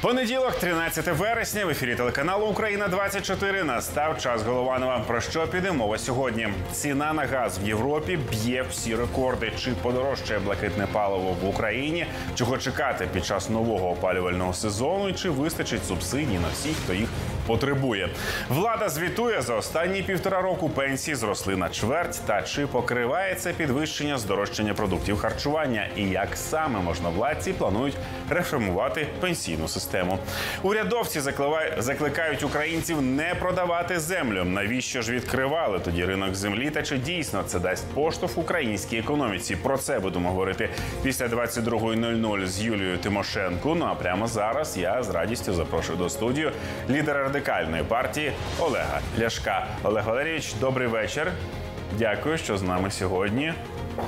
Понеділок, 13 вересня, в ефірі телеканалу Україна 24 настав час Голованова. Про що піде мова сьогодні? Ціна на газ в Європі б'є всі рекорди. Чи подорожчає блакитне паливо в Україні? Чого чекати під час нового опалювального сезону? І чи вистачить субсидій на всіх, хто їх потребує? Влада звітує за останні півтора року пенсії зросли на чверть. Та чи покривається підвищення здорожчання продуктів харчування? І як саме можновладці планують реформувати пенсійну систему? Урядовці закликають українців не продавати землю. Навіщо ж відкривали тоді ринок землі? Та чи дійсно це дасть поштовх українській економіці? Про це будемо говорити після 22.00 з Юлією Тимошенко. Ну а прямо зараз я з радістю запрошую до студію лідера радикальної партії Олега Ляшка. Олег Валерійович, добрий вечір. Дякую, що з нами сьогодні.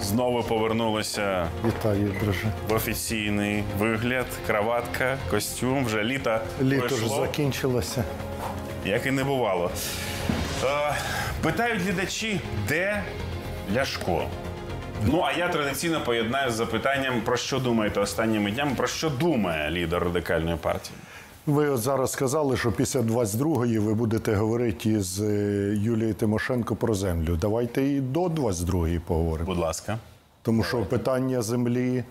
Знову повернулися Вітаю, друже. в офіційний вигляд, краватка, костюм. Вже літо Літо ж закінчилося. як і не бувало. Е, питають глядачі, де Ляшко? Ну, а я традиційно поєднаю з запитанням, про що думаєте останніми днями, про що думає лідер радикальної партії? Ви от зараз сказали, що після 22-ї ви будете говорити з е, Юлією Тимошенко про землю. Давайте і до 22-ї поговоримо. Будь ласка. Тому що питання землі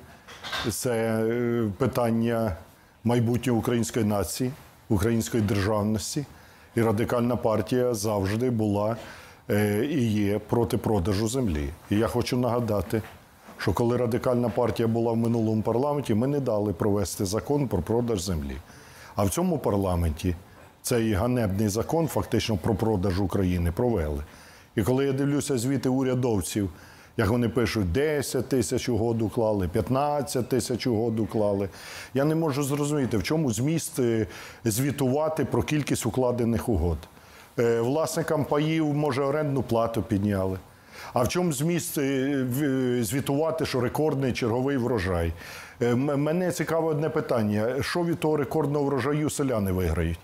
це е, питання майбутнього української нації, української державності. І радикальна партія завжди була е, і є проти продажу землі. І я хочу нагадати, що коли радикальна партія була в минулому парламенті, ми не дали провести закон про продаж землі. А в цьому парламенті цей ганебний закон, фактично про продаж України, провели. І коли я дивлюся звіти урядовців, як вони пишуть, 10 тисяч угод уклали, 15 тисяч угод уклали. Я не можу зрозуміти, в чому зміст е, звітувати про кількість укладених угод. Е, Власникам паїв, може, орендну плату підняли. А в чому зміст е, звітувати, що рекордний черговий врожай? Е, Мене цікаве одне питання: що від того рекордного врожаю селяни виграють?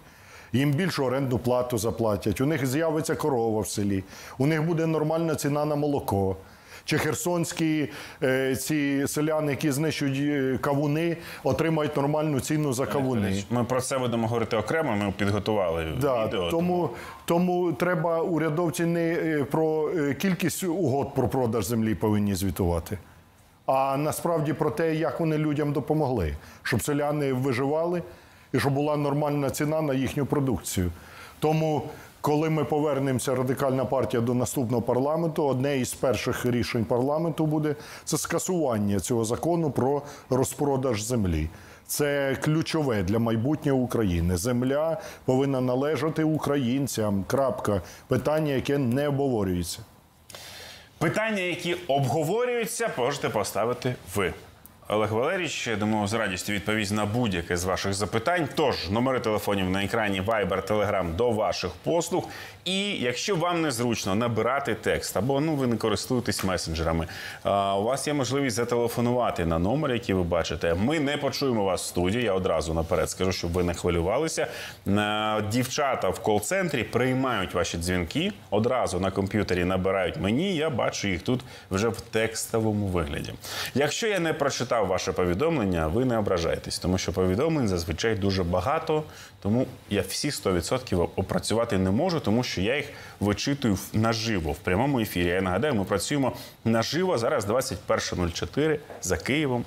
Їм більшу орендну плату заплатять, у них з'явиться корова в селі, у них буде нормальна ціна на молоко. Чи херсонські е, ці селяни, які знищують е, кавуни, отримають нормальну ціну за кавуни? Ми про це будемо говорити окремо. Ми підготували Да, відео. тому, тому треба урядовці не про кількість угод про продаж землі повинні звітувати, а насправді про те, як вони людям допомогли, щоб селяни виживали і щоб була нормальна ціна на їхню продукцію. Тому, коли ми повернемося, радикальна партія до наступного парламенту, одне із перших рішень парламенту буде це скасування цього закону про розпродаж землі. Це ключове для майбутнього України. Земля повинна належати українцям. Крапка. Питання, яке не обговорюється. Питання, які обговорюються, можете поставити ви. Олег Валерійович, я думаю, з радістю відповість на будь-яке з ваших запитань. Тож, номери телефонів на екрані Viber, Telegram до ваших послуг. І якщо вам незручно набирати текст, або ну ви не користуєтесь месенджерами, у вас є можливість зателефонувати на номер, який ви бачите. Ми не почуємо вас в студії. Я одразу наперед скажу, щоб ви не хвилювалися. Дівчата в кол-центрі приймають ваші дзвінки, одразу на комп'ютері набирають мені. Я бачу їх тут вже в текстовому вигляді. Якщо я не прочитав ваше повідомлення, ви не ображайтесь, тому що повідомлень зазвичай дуже багато. Тому я всі 100% опрацювати не можу, тому що я їх вичитую наживо в прямому ефірі. Я нагадаю, ми працюємо наживо зараз 21.04 за Києвом.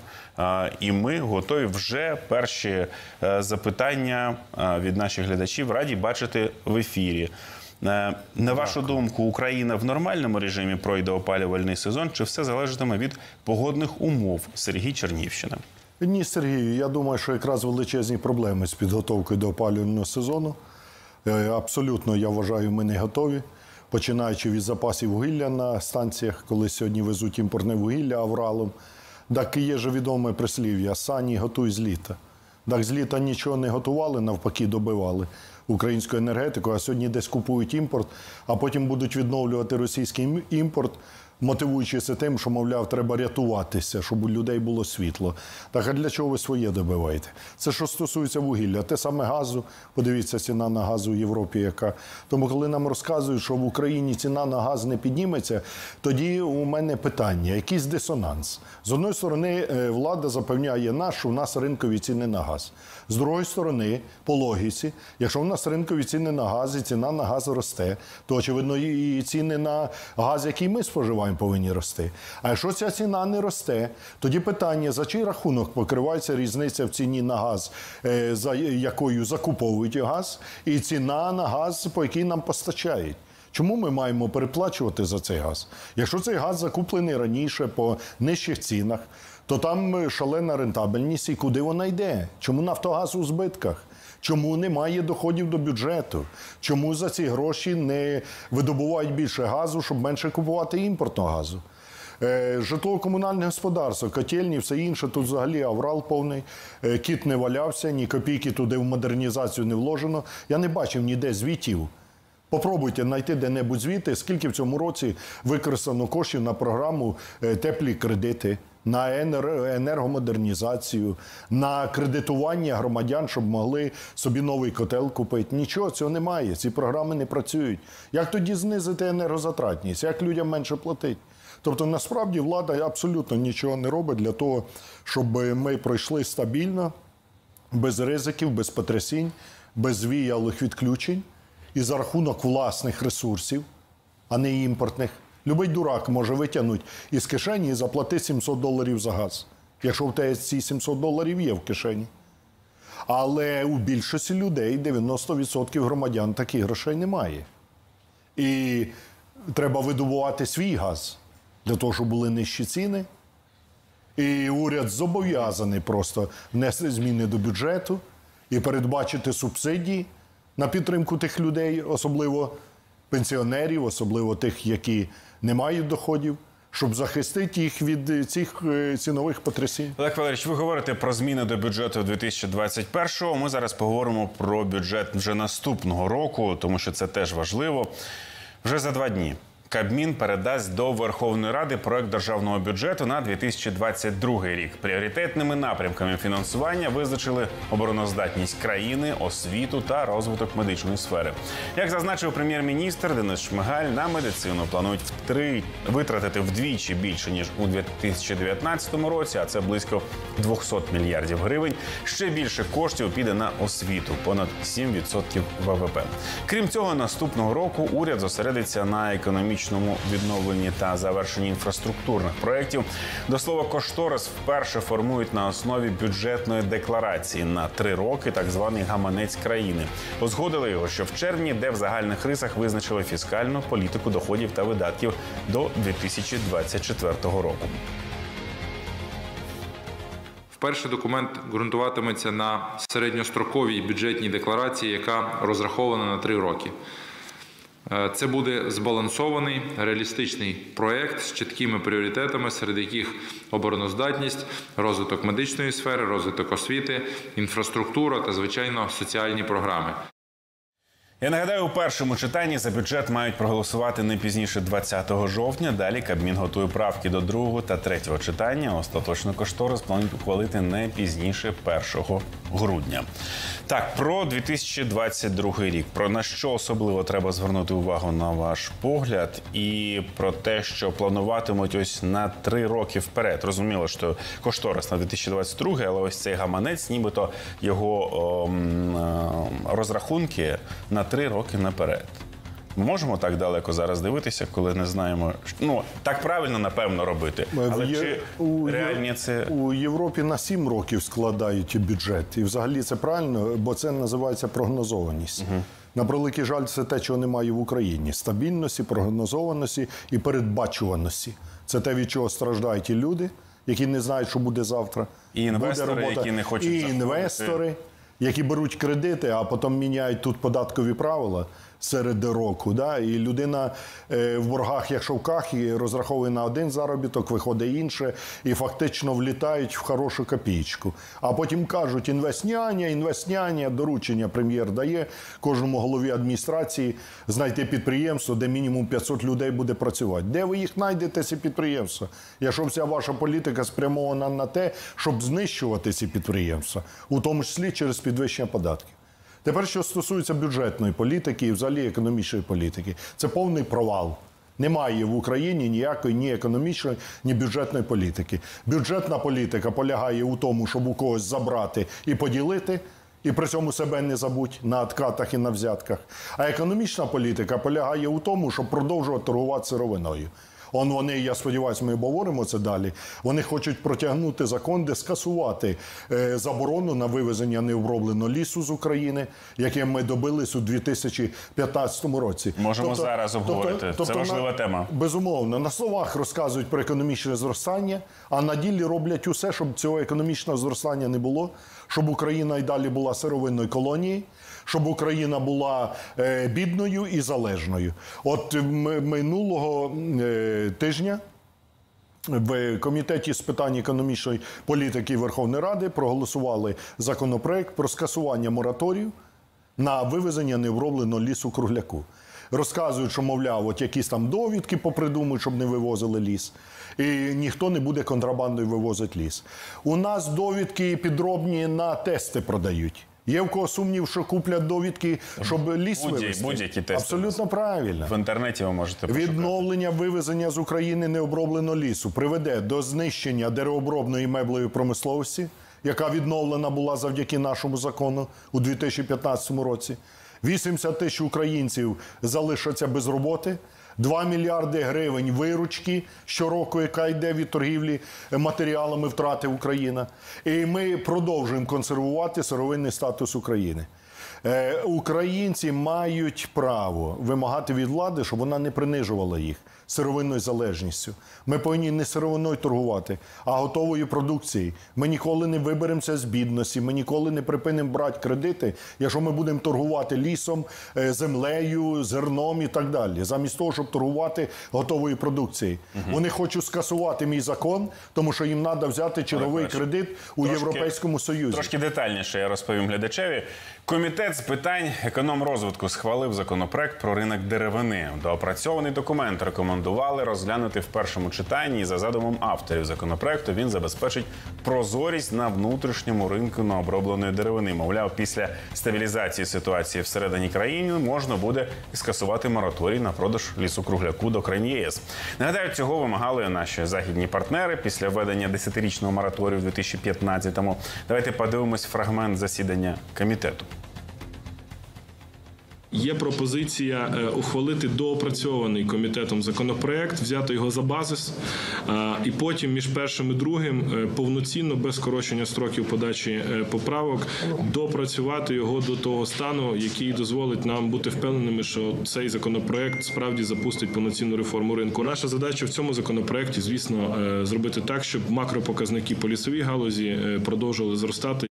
І ми готові вже перші е, запитання від наших глядачів раді бачити в ефірі. Е, На вашу думку, Україна в нормальному режимі пройде опалювальний сезон, чи все залежатиме від погодних умов? Сергій Чернівщина. Ні, Сергію, я думаю, що якраз величезні проблеми з підготовкою до опалювального сезону. Е, Абсолютно, я вважаю, ми не готові. Починаючи від запасів вугілля на станціях, коли сьогодні везуть імпортне вугілля авралом. Так і є же відоме прислів'я сані готуй з літа. Так з літа нічого не готували, навпаки, добивали українську енергетику, а сьогодні десь купують імпорт, а потім будуть відновлювати російський ім- імпорт. мотивуючися тим, що, мовляв, треба рятуватися, щоб у людей було світло. Так а для чого ви своє добиваєте? Це що стосується вугілля, те саме газу. Подивіться, ціна на газ у Європі, яка. Тому, коли нам розказують, що в Україні ціна на газ не підніметься, тоді у мене питання, якийсь дисонанс. З одної сторони, е, влада запевняє нас, що в нас ринкові ціни на газ. З другої сторони, по логіці, якщо в нас ринкові ціни на газ і ціна на газ росте, то очевидно і ціни на газ, який ми споживаємо, повинні рости. А якщо ця ціна не росте, тоді питання, за чий рахунок покривається різниця в ціні на газ, е, за якою закуповують газ, і ціна на газ, по якій нам постачають. Чому ми маємо переплачувати за цей газ? Якщо цей газ закуплений раніше по нижчих цінах, то там е, шалена рентабельність і куди вона йде? Чому Нафтогаз у збитках? Чому немає доходів до бюджету? Чому за ці гроші не видобувають більше газу, щоб менше купувати імпортного газу? Е, Житлово-комунальне господарство, котельні, все інше, тут взагалі аврал повний, Е, кіт не валявся, ні копійки туди в модернізацію не вложено. Я не бачив ніде звітів. Попробуйте знайти де-небудь звіти, скільки в цьому році використано коштів на програму теплі кредити, на енергомодернізацію, на кредитування громадян, щоб могли собі новий котел купити. Нічого цього немає. Ці програми не працюють. Як тоді знизити енергозатратність? Як людям менше платить? Тобто, насправді влада абсолютно нічого не робить для того, щоб ми пройшли стабільно, без ризиків, без потрясінь, без віялих відключень і за рахунок власних ресурсів, а не імпортних. Любий дурак може витягнути із кишені і заплатити 700 доларів за газ, якщо в тебе ці 700 доларів є в кишені. Але у більшості людей, 90% громадян, таких грошей немає. І треба видобувати свій газ для того, щоб були нижчі ціни. І уряд зобов'язаний просто внести зміни до бюджету і передбачити субсидії на підтримку тих людей, особливо пенсіонерів, особливо тих, які не мають доходів, щоб захистити їх від е, цих е, цінових потрясінь. Олег Валерійович, ви говорите про зміни до бюджету 2021-го. Ми зараз поговоримо про бюджет вже наступного року, тому що це теж важливо. Вже за два дні Кабмін передасть до Верховної Ради проект державного бюджету на 2022 рік. Пріоритетними напрямками фінансування визначили обороноздатність країни, освіту та розвиток медичної сфери. Як зазначив прем'єр-міністр Денис Шмигаль, на медицину планують втри витратити вдвічі більше ніж у 2019 році, а це близько 200 мільярдів гривень. Ще більше коштів піде на освіту понад 7% ВВП. Крім цього, наступного року уряд зосередиться на економічному відновленні та завершенні інфраструктурних проєктів. До слова, кошторис вперше формують на основі бюджетної декларації на три роки, так званий гаманець країни. Узгодили його, що в червні, де в загальних рисах визначили фіскальну політику доходів та видатків до 2024 року. Вперше документ ґрунтуватиметься на середньостроковій бюджетній декларації, яка розрахована на три роки. Е, Це буде збалансований реалістичний проект з чіткими пріоритетами, серед яких обороноздатність, розвиток медичної сфери, розвиток освіти, інфраструктура та, звичайно, соціальні програми. Я нагадаю, у першому читанні за бюджет мають проголосувати не пізніше 20 жовтня. Далі Кабмін готує правки до другого та третього читання. Остаточно кошторис планують ухвалити не пізніше 1 грудня. Так, про 2022 рік. Про на що особливо треба звернути увагу на ваш погляд, і про те, що плануватимуть ось на три роки вперед. Розуміло, що кошторис на 2022, але ось цей гаманець, нібито його о, м, е, розрахунки на три роки наперед. Ми можемо так далеко зараз дивитися, коли не знаємо. що- Ну так правильно напевно робити. Але В Є- чи у реальні це у Європі на 7 років складають бюджет, і взагалі це правильно, бо це називається прогнозованість. На превеликий жаль, це те, чого немає в Україні: стабільності, прогнозованості і передбачуваності. Це те, від чого страждають і люди, які не знають, що буде завтра. І інвестори, Буде робота. які не хочуть і заходити. інвестори, які беруть кредити, а потім міняють тут податкові правила. Серед року. Да? І людина е, в боргах, як шовках, і розраховує на один заробіток, виходить інше, і фактично влітають в хорошу копійку. А потім кажуть: інвестняня, інвестняня, доручення прем'єр дає кожному голові адміністрації знайти підприємство, де мінімум 500 людей буде працювати. Де ви їх знайдете, ці підприємства? Якщо вся ваша політика спрямована на те, щоб знищувати ці підприємства, у тому числі через підвищення податків. Тепер, що стосується бюджетної політики і взагалі економічної політики, це повний провал. Немає в Україні ніякої ні економічної, ні бюджетної політики. Бюджетна політика полягає у тому, щоб у когось забрати і поділити, і при цьому себе не забудь на откатах і на взятках. А економічна політика полягає у тому, щоб продовжувати торгувати сировиною. Он вони, я сподіваюся, ми обговоримо це далі. Вони хочуть протягнути закон, де скасувати е, заборону на вивезення необробленого лісу з України, яке ми добились у 2015 році. Можемо зараз обговорити. Це важлива на- тема. Безумовно, на словах розказують про економічне зростання, а на ділі роблять усе, щоб цього економічного зростання не було, щоб Україна й далі була сировинною колонією, щоб Україна була е, бідною і залежною. От минулого е, тижня. В комітеті з питань економічної політики Верховної Ради проголосували законопроект про скасування мораторію на вивезення необробленого лісу кругляку. Розказують, що, мовляв, от якісь там довідки попридумують, щоб не вивозили ліс. І ніхто не буде контрабандою вивозити ліс. У нас довідки підробні на тести продають. Є в кого сумнів, що куплять довідки, щоб ліс Будь- вивезти? будь-які тести. Абсолютно правильно. В інтернеті ви можете пошукати. Відновлення вивезення з України необробленого лісу приведе до знищення деревообробної меблевої промисловості, яка відновлена була завдяки нашому закону у 2015 році. 80 тисяч українців залишаться без роботи. 2 мільярди гривень виручки щороку, яка йде від торгівлі матеріалами втрати Україна. І ми продовжуємо консервувати сировинний статус України. Е, Українці мають право вимагати від влади, щоб вона не принижувала їх сировинною залежністю. Ми повинні не сировиною торгувати, а готовою продукцією. Ми ніколи не виберемося з бідності, ми ніколи не припинимо брати кредити, якщо ми будемо торгувати лісом, е, землею, зерном і так далі, замість того, щоб торгувати готовою продукцією. Вони хочуть скасувати мій закон, тому що їм треба взяти черговий кредит у Трошки- Європейському Союзі. Трошки детальніше я розповім глядачеві. Комітет з питань економрозвитку схвалив законопроект про ринок деревини. Доопрацьований документ рекомендували розглянути в першому читанні. За задумом авторів законопроекту він забезпечить прозорість на внутрішньому ринку на обробленої деревини. Мовляв, після стабілізації ситуації всередині країни можна буде скасувати мораторій на продаж лісу-кругляку до країн ЄС. Нагадаю, цього вимагали наші західні партнери після введення 10-річного мораторію в 2015-му. Давайте подивимось фрагмент засідання комітету. Є пропозиція е, ухвалити доопрацьований комітетом законопроект, взяти його за базис, е, і потім між першим і другим е, повноцінно без скорочення строків подачі поправок допрацювати його до того стану, який дозволить нам бути впевненими, що цей законопроект справді запустить повноцінну реформу ринку. Наша задача в цьому законопроекті, звісно, зробити так, щоб макропоказники по лісовій галузі продовжували зростати.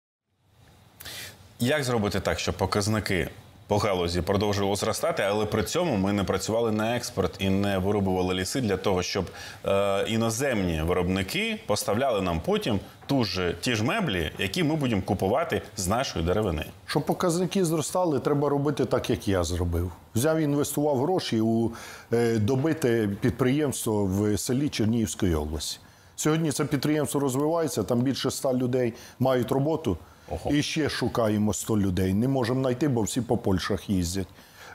Як зробити так, щоб показники по галузі продовжували зростати, але при цьому ми не працювали на експорт і не вирубували ліси для того, щоб е, іноземні виробники поставляли нам потім ту ж ті ж меблі, які ми будемо купувати з нашої деревини. Щоб показники зростали, треба робити так, як я зробив. Взяв і інвестував гроші у е, добите підприємство в селі Чернігівської області. Сьогодні це підприємство розвивається, там більше ста людей мають роботу. Ого. І ще шукаємо 100 людей. Не можемо знайти, бо всі по Польщах їздять.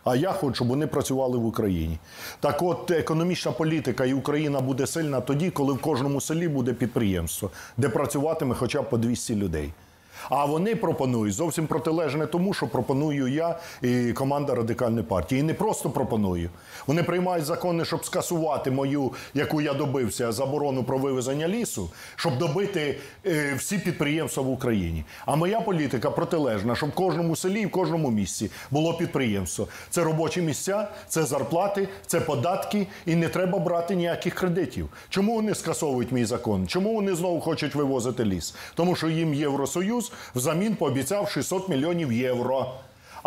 А я хочу, щоб вони працювали в Україні. Так от економічна політика і Україна буде сильна тоді, коли в кожному селі буде підприємство, де працюватиме хоча б по 200 людей. А вони пропонують зовсім протилежне тому, що пропоную я і команда радикальної партії. І не просто пропоную. Вони приймають закони, щоб скасувати мою, яку я добився, заборону про вивезення лісу, щоб добити е, всі підприємства в Україні. А моя політика протилежна, щоб в кожному селі і в кожному місці було підприємство. Це робочі місця, це зарплати, це податки, і не треба брати ніяких кредитів. Чому вони скасовують мій закон? Чому вони знову хочуть вивозити ліс? Тому що їм Євросоюз взамін пообіцяв 600 мільйонів євро.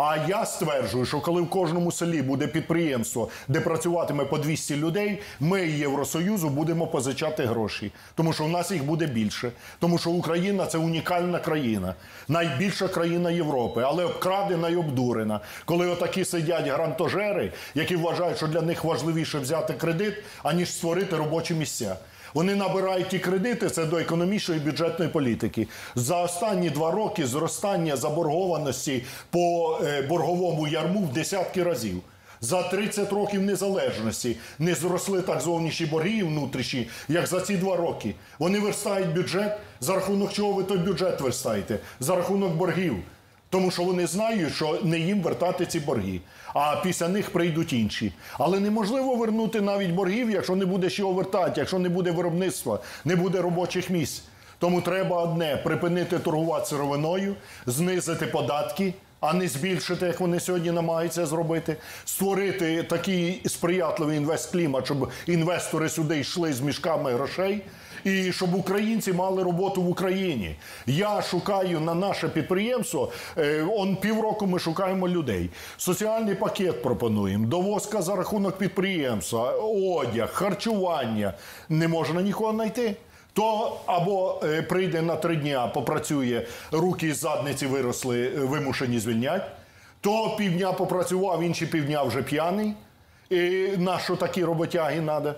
А я стверджую, що коли в кожному селі буде підприємство, де працюватиме по 200 людей, ми Євросоюзу будемо позичати гроші, тому що у нас їх буде більше. Тому що Україна це унікальна країна, найбільша країна Європи, але обкрадена і обдурена. Коли отакі сидять грантожери, які вважають, що для них важливіше взяти кредит, аніж створити робочі місця. Вони набирають ті кредити це до економічної бюджетної політики. За останні два роки зростання заборгованості по е, борговому ярму в десятки разів. За 30 років незалежності не зросли так зовнішні борги і внутрішні, як за ці два роки. Вони верстають бюджет. За рахунок чого ви той бюджет верстаєте? За рахунок боргів. Тому що вони знають, що не їм вертати ці борги, а після них прийдуть інші. Але неможливо вернути навіть боргів, якщо не буде чого вертати, якщо не буде виробництва, не буде робочих місць. Тому треба одне припинити торгувати сировиною, знизити податки, а не збільшити, як вони сьогодні намагаються зробити, створити такий сприятливий інвестклімат, щоб інвестори сюди йшли з мішками грошей. І щоб українці мали роботу в Україні. Я шукаю на наше підприємство. е, Он півроку ми шукаємо людей. Соціальний пакет пропонуємо, довозка за рахунок підприємства, одяг, харчування. Не можна нікого знайти. То або е, прийде на три дня, попрацює, руки з задниці виросли, е, вимушені звільнять. То півдня попрацював, інші півдня вже п'яний. І на що такі роботяги треба?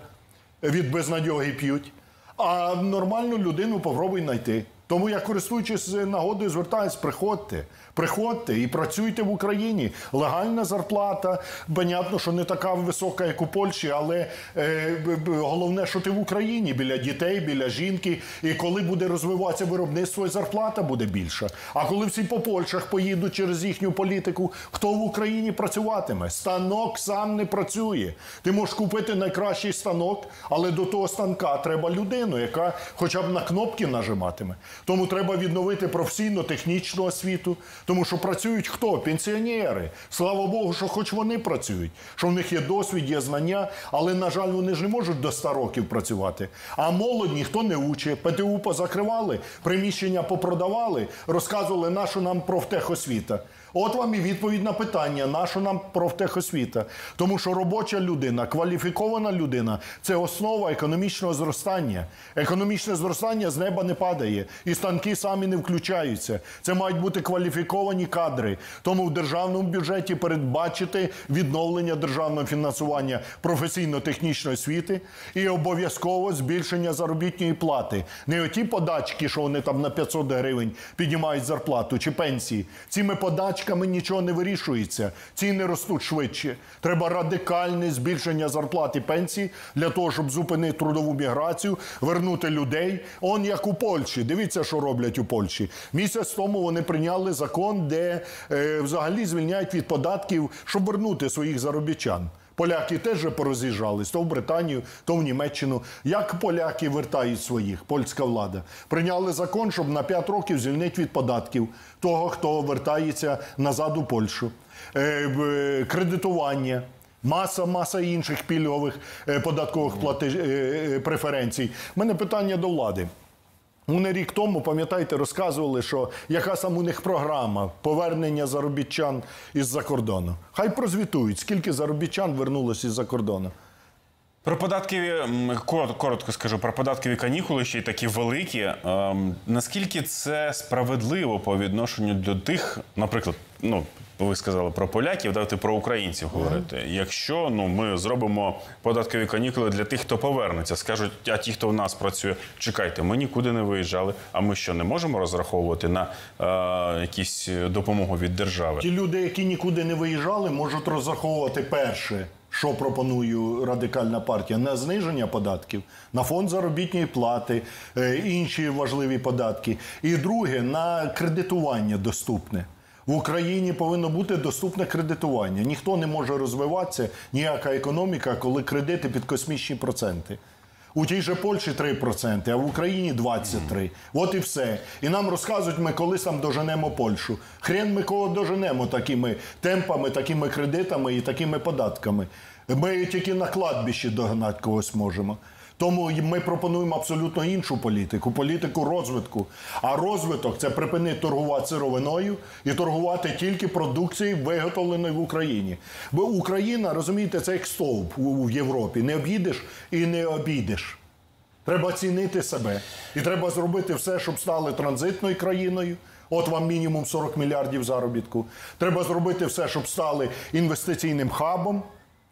Від безнадьоги п'ють. А нормальну людину попробуй знайти. Тому я, користуючись нагодою, звертаюсь, приходьте, приходьте і працюйте в Україні. Легальна зарплата. Понятно, що не така висока, як у Польщі, але е, головне, що ти в Україні біля дітей, біля жінки. І коли буде розвиватися виробництво, зарплата буде більша. А коли всі по Польщах поїдуть через їхню політику, хто в Україні працюватиме? Станок сам не працює. Ти можеш купити найкращий станок, але до того станка треба людину, яка хоча б на кнопки нажиматиме. Тому треба відновити професійно-технічну освіту, тому що працюють хто? Пенсіонери. Слава Богу, що хоч вони працюють, що в них є досвід, є знання, але, на жаль, вони ж не можуть до 100 років працювати. А молодь ніхто не учить. ПТУ позакривали, приміщення попродавали, розказували, на що нам профтехосвіта. От вам і відповідь на питання, на що нам профтехосвіта. Тому що робоча людина, кваліфікована людина це основа економічного зростання. Економічне зростання з неба не падає, і станки самі не включаються. Це мають бути кваліфіковані кадри. Тому в державному бюджеті передбачити відновлення державного фінансування професійно-технічної освіти і обов'язково збільшення заробітної плати. Не оті подачки, що вони там на 500 гривень піднімають зарплату чи пенсії. Цими подачками нічого не вирішується. Ціни ростуть швидше. Треба радикальне збільшення зарплат і пенсій для того, щоб зупинити трудову міграцію, вернути людей. Он як у Польщі. Дивіться, що роблять у Польщі. Місяць тому вони прийняли закон, де е, взагалі звільняють від податків, щоб вернути своїх заробітчан. Поляки теж пороз'їжджались то в Британію, то в Німеччину. Як поляки вертають своїх, польська влада? Прийняли закон, щоб на 5 років звільнити від податків того, хто вертається назад у Польщу. Е, кредитування. Маса, маса інших пільгових е, податкових платеж, е, преференцій. У мене питання до влади. Вони рік тому, пам'ятаєте, розказували, що яка сам у них програма повернення заробітчан із-за кордону. Хай прозвітують, скільки заробітчан вернулося із-за кордону. Про податкові коротко, коротко скажу про податкові канікули, ще й такі великі. Ем, наскільки це справедливо по відношенню до тих, наприклад, ну ви сказали про поляків, давайте про українців говорити. Якщо ну ми зробимо податкові канікули для тих, хто повернеться, скажуть, а ті, хто в нас працює, чекайте, ми нікуди не виїжджали. А ми що не можемо розраховувати на е, якісь допомогу від держави? Ті люди, які нікуди не виїжджали, можуть розраховувати перше, що пропонує радикальна партія, на зниження податків, на фонд заробітної плати, е, інші важливі податки. І друге, на кредитування доступне. В Україні повинно бути доступне кредитування. Ніхто не може розвиватися, ніяка економіка, коли кредити під космічні проценти. У тій же Польщі 3%, а в Україні 23%. От і все. І нам розказують, ми колись там доженемо Польщу. Хрен ми кого доженемо такими темпами, такими кредитами і такими податками. Ми тільки на кладбищі догнати когось можемо. Тому ми пропонуємо абсолютно іншу політику політику розвитку. А розвиток це припинити торгувати сировиною і торгувати тільки продукцією, виготовленою в Україні. Бо Україна, розумієте, це як стовп у Європі. Не об'їдеш і не обійдеш. Треба цінити себе. І треба зробити все, щоб стали транзитною країною. От вам мінімум 40 мільярдів заробітку. Треба зробити все, щоб стали інвестиційним хабом,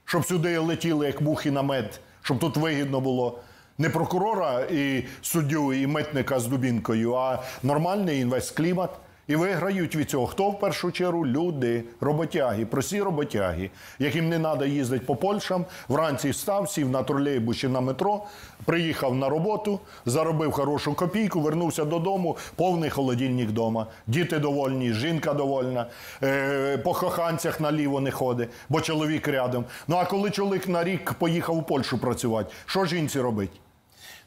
щоб сюди летіли як мухи на мед, щоб тут вигідно було не прокурора і суддю, і митника з дубінкою, а нормальний інвестклімат. І виграють від цього. Хто в першу чергу? Люди, роботяги, прості роботяги, яким не треба їздити по Польщам. Вранці встав, сів на тролейбус чи на метро, приїхав на роботу, заробив хорошу копійку, вернувся додому, повний холодильник вдома. Діти довольні, жінка довольна, е, по коханцях наліво не ходить, бо чоловік рядом. Ну а коли чоловік на рік поїхав у Польщу працювати, що жінці робить?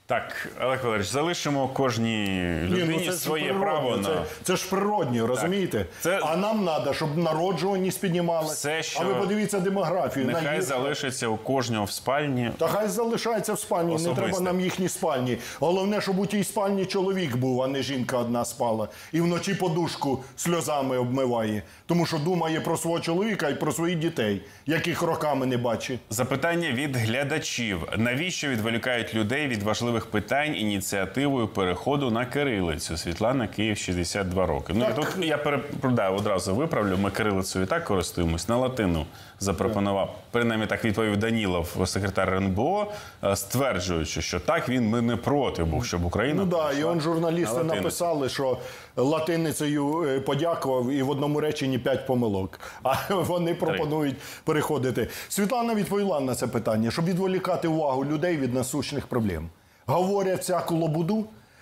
Так, Олег Валерійович, залишимо кожній людині Ні, ну, ж своє природньо, право на це, це ж природньо, розумієте? Це- А нам треба, щоб народжуваність піднімалася. Все, що- А ви подивіться демографію. нехай найгірше. залишиться у кожного в спальні. Та хай залишається в спальні, не треба нам їхні спальні. Головне, щоб у тій спальні чоловік був, а не жінка одна спала. І вночі подушку сльозами обмиває. Тому що думає про свого чоловіка і про своїх дітей, яких роками не бачить. Запитання від глядачів: навіщо відволікають людей від важливих питань ініціативою переходу на кирилицю? Світлана Київ 62 роки. Ну тут я перепродаю одразу виправлю. Ми кирилицею і так користуємось на латину. Запропонував принаймні так відповів Данілов, секретар РНБО, е, стверджуючи, що так він ми не проти був, щоб Україна Ну да, і он журналісти на написали, що латиницею е, подякував і в одному реченні п'ять помилок. А вони пропонують переходити. Світлана відповіла на це питання, щоб відволікати увагу людей від насущних проблем. Говорять всяку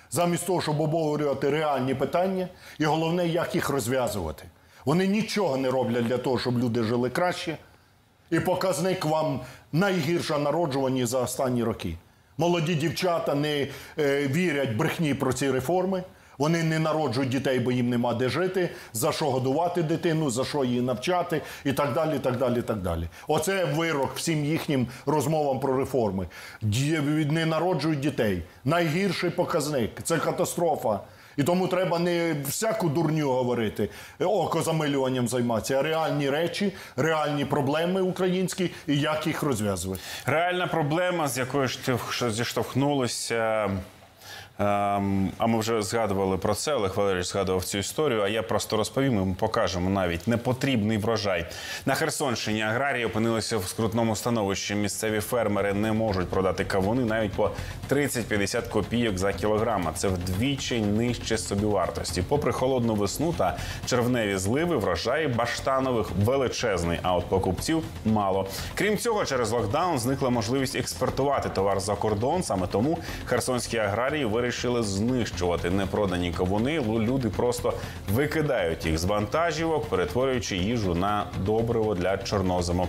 замість того, щоб обговорювати реальні питання, і головне, як їх розв'язувати. Вони нічого не роблять для того, щоб люди жили краще. І показник вам найгірша народжуваність за останні роки. Молоді дівчата не е, вірять брехні про ці реформи. Вони не народжують дітей, бо їм нема де жити, за що годувати дитину, за що її навчати, і так далі. так далі, так далі. Оце вирок всім їхнім розмовам про реформи. Не народжують дітей. Найгірший показник це катастрофа. І тому треба не всяку дурню говорити, окозамилюванням займатися, а реальні речі, реальні проблеми українські і як їх розв'язувати. Реальна проблема, з якою зіштовхнулися. Ем, А ми вже згадували про це. Олег Валерійович згадував цю історію. А я просто розповім. і покажемо навіть непотрібний врожай на Херсонщині. Аграрії опинилися в скрутному становищі. Місцеві фермери не можуть продати кавуни навіть по 30-50 копійок за кілограм. А Це вдвічі нижче собівартості. Попри холодну весну та червневі зливи, врожай баштанових величезний. А от покупців мало. Крім цього, через локдаун зникла можливість експортувати товар за кордон. Саме тому херсонські аграрії вирішили знищувати непродані кавуни. Люди просто викидають їх з вантажівок, перетворюючи їжу на добриво для чорнозиму.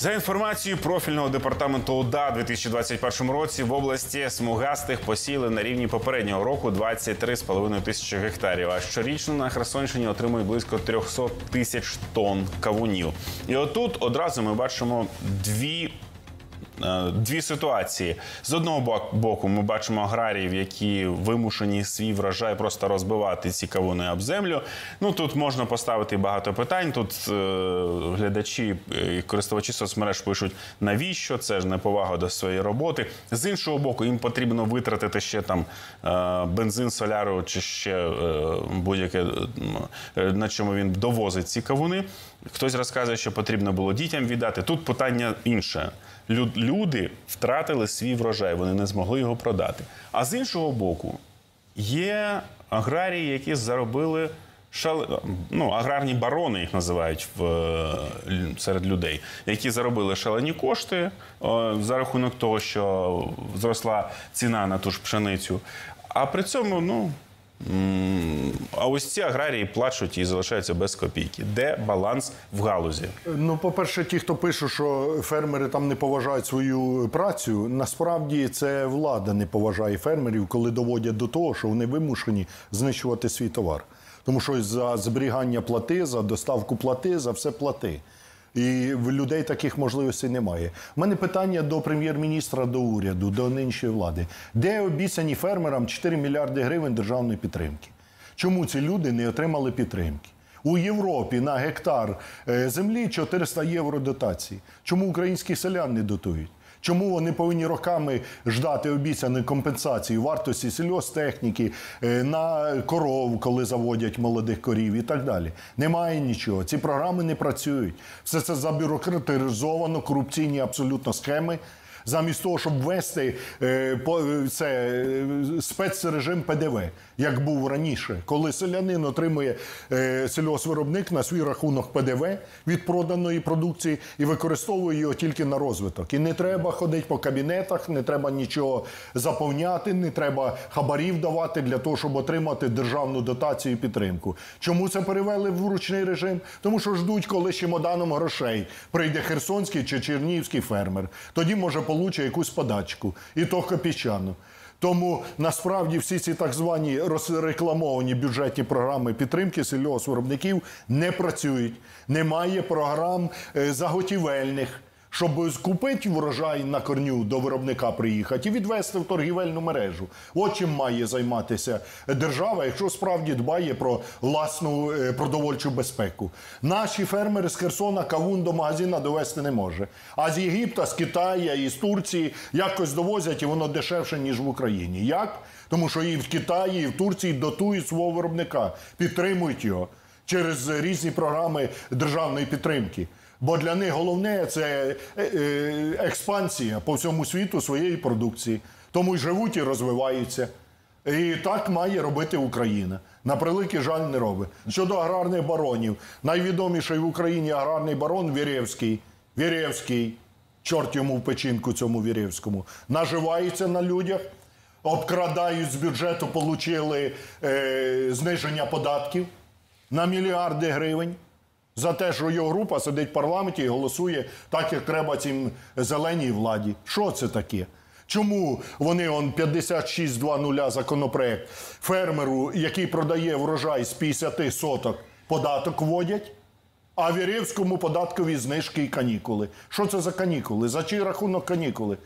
За інформацією профільного департаменту ОДА у 2021 році в області смугастих посіли на рівні попереднього року 23,5 тисячі гектарів. А щорічно на Херсонщині отримують близько 300 тисяч тонн кавунів. І отут одразу ми бачимо дві дві ситуації. З одного боку, ми бачимо аграріїв, які вимушені свій врожай просто розбивати ці кавуни об землю. Ну тут можна поставити багато питань. Тут е, глядачі е, і користувачі соцмереж пишуть, навіщо це ж неповага до своєї роботи. З іншого боку, їм потрібно витратити ще там е, бензин, соляру чи ще е, будь-яке, е, на чому він довозить ці кавуни. Хтось розказує, що потрібно було дітям віддати. Тут питання інше. Лю- Люди втратили свій врожай, вони не змогли його продати. А з іншого боку, є аграрії, які заробили шале... ну, аграрні барони їх називають в, е, серед людей, які заробили шалені кошти е, за рахунок того, що зросла ціна на ту ж пшеницю. А при цьому, ну. А ось ці аграрії плачуть і залишаються без копійки. Де баланс в галузі? Ну, по-перше, ті, хто пише, що фермери там не поважають свою працю, насправді це влада не поважає фермерів, коли доводять до того, що вони вимушені знищувати свій товар. Тому що за зберігання плати, за доставку плати, за все плати. І в людей таких можливостей немає. У мене питання до прем'єр-міністра, до уряду, до нинішньої влади. Де обіцяні фермерам 4 мільярди гривень державної підтримки? Чому ці люди не отримали підтримки? У Європі на гектар е, землі 400 євро дотації. Чому українських селян не дотують? Чому вони повинні роками ждати обіцяної компенсації вартості сільгосптехніки е, на коров, коли заводять молодих корів і так далі? Немає нічого. Ці програми не працюють. Все це забюрократизовано, корупційні абсолютно схеми. Замість того, щоб ввести е, по- е, це, е, спецрежим ПДВ, як був раніше, коли селянин отримує е, сільгоспвиробник на свій рахунок ПДВ від проданої продукції і використовує його тільки на розвиток. І не треба ходити по кабінетах, не треба нічого заповняти, не треба хабарів давати для того, щоб отримати державну дотацію і підтримку. Чому це перевели в ручний режим? Тому що ждуть, коли з чемоданом грошей прийде херсонський чи чернігівський фермер. Тоді може получить якусь подачку, і то копійчану. Тому насправді всі ці так звані розрекламовані бюджетні програми підтримки сільгоспвиробників не працюють. Немає програм е, заготівельних. Щоб купити врожай на корню до виробника приїхати і відвести в торгівельну мережу. От чим має займатися держава, якщо справді дбає про власну е, продовольчу безпеку. Наші фермери з Херсона кавун до магазина довести не може. А з Єгипта, з Китаю і з Турції якось довозять, і воно дешевше, ніж в Україні. Як? Тому що і в Китаї, і в Турції дотують свого виробника, підтримують його через різні програми державної підтримки. Бо для них головне це е, е, експансія по всьому світу своєї продукції. Тому й живуть і розвиваються. І так має робити Україна. На превеликий жаль не робить. Щодо аграрних баронів, найвідоміший в Україні аграрний барон Вірєвський. Вірєвський, чорт йому в печінку цьому Вірєвському, наживається на людях, обкрадають з бюджету, отримали е, зниження податків на мільярди гривень за те, що його група сидить в парламенті і голосує так, як треба цим зеленій владі. Що це таке? Чому вони он 56.2.0 законопроект фермеру, який продає врожай з 50 соток, податок вводять? А Вірєвському податкові знижки і канікули. Що це за канікули? За чий рахунок канікули?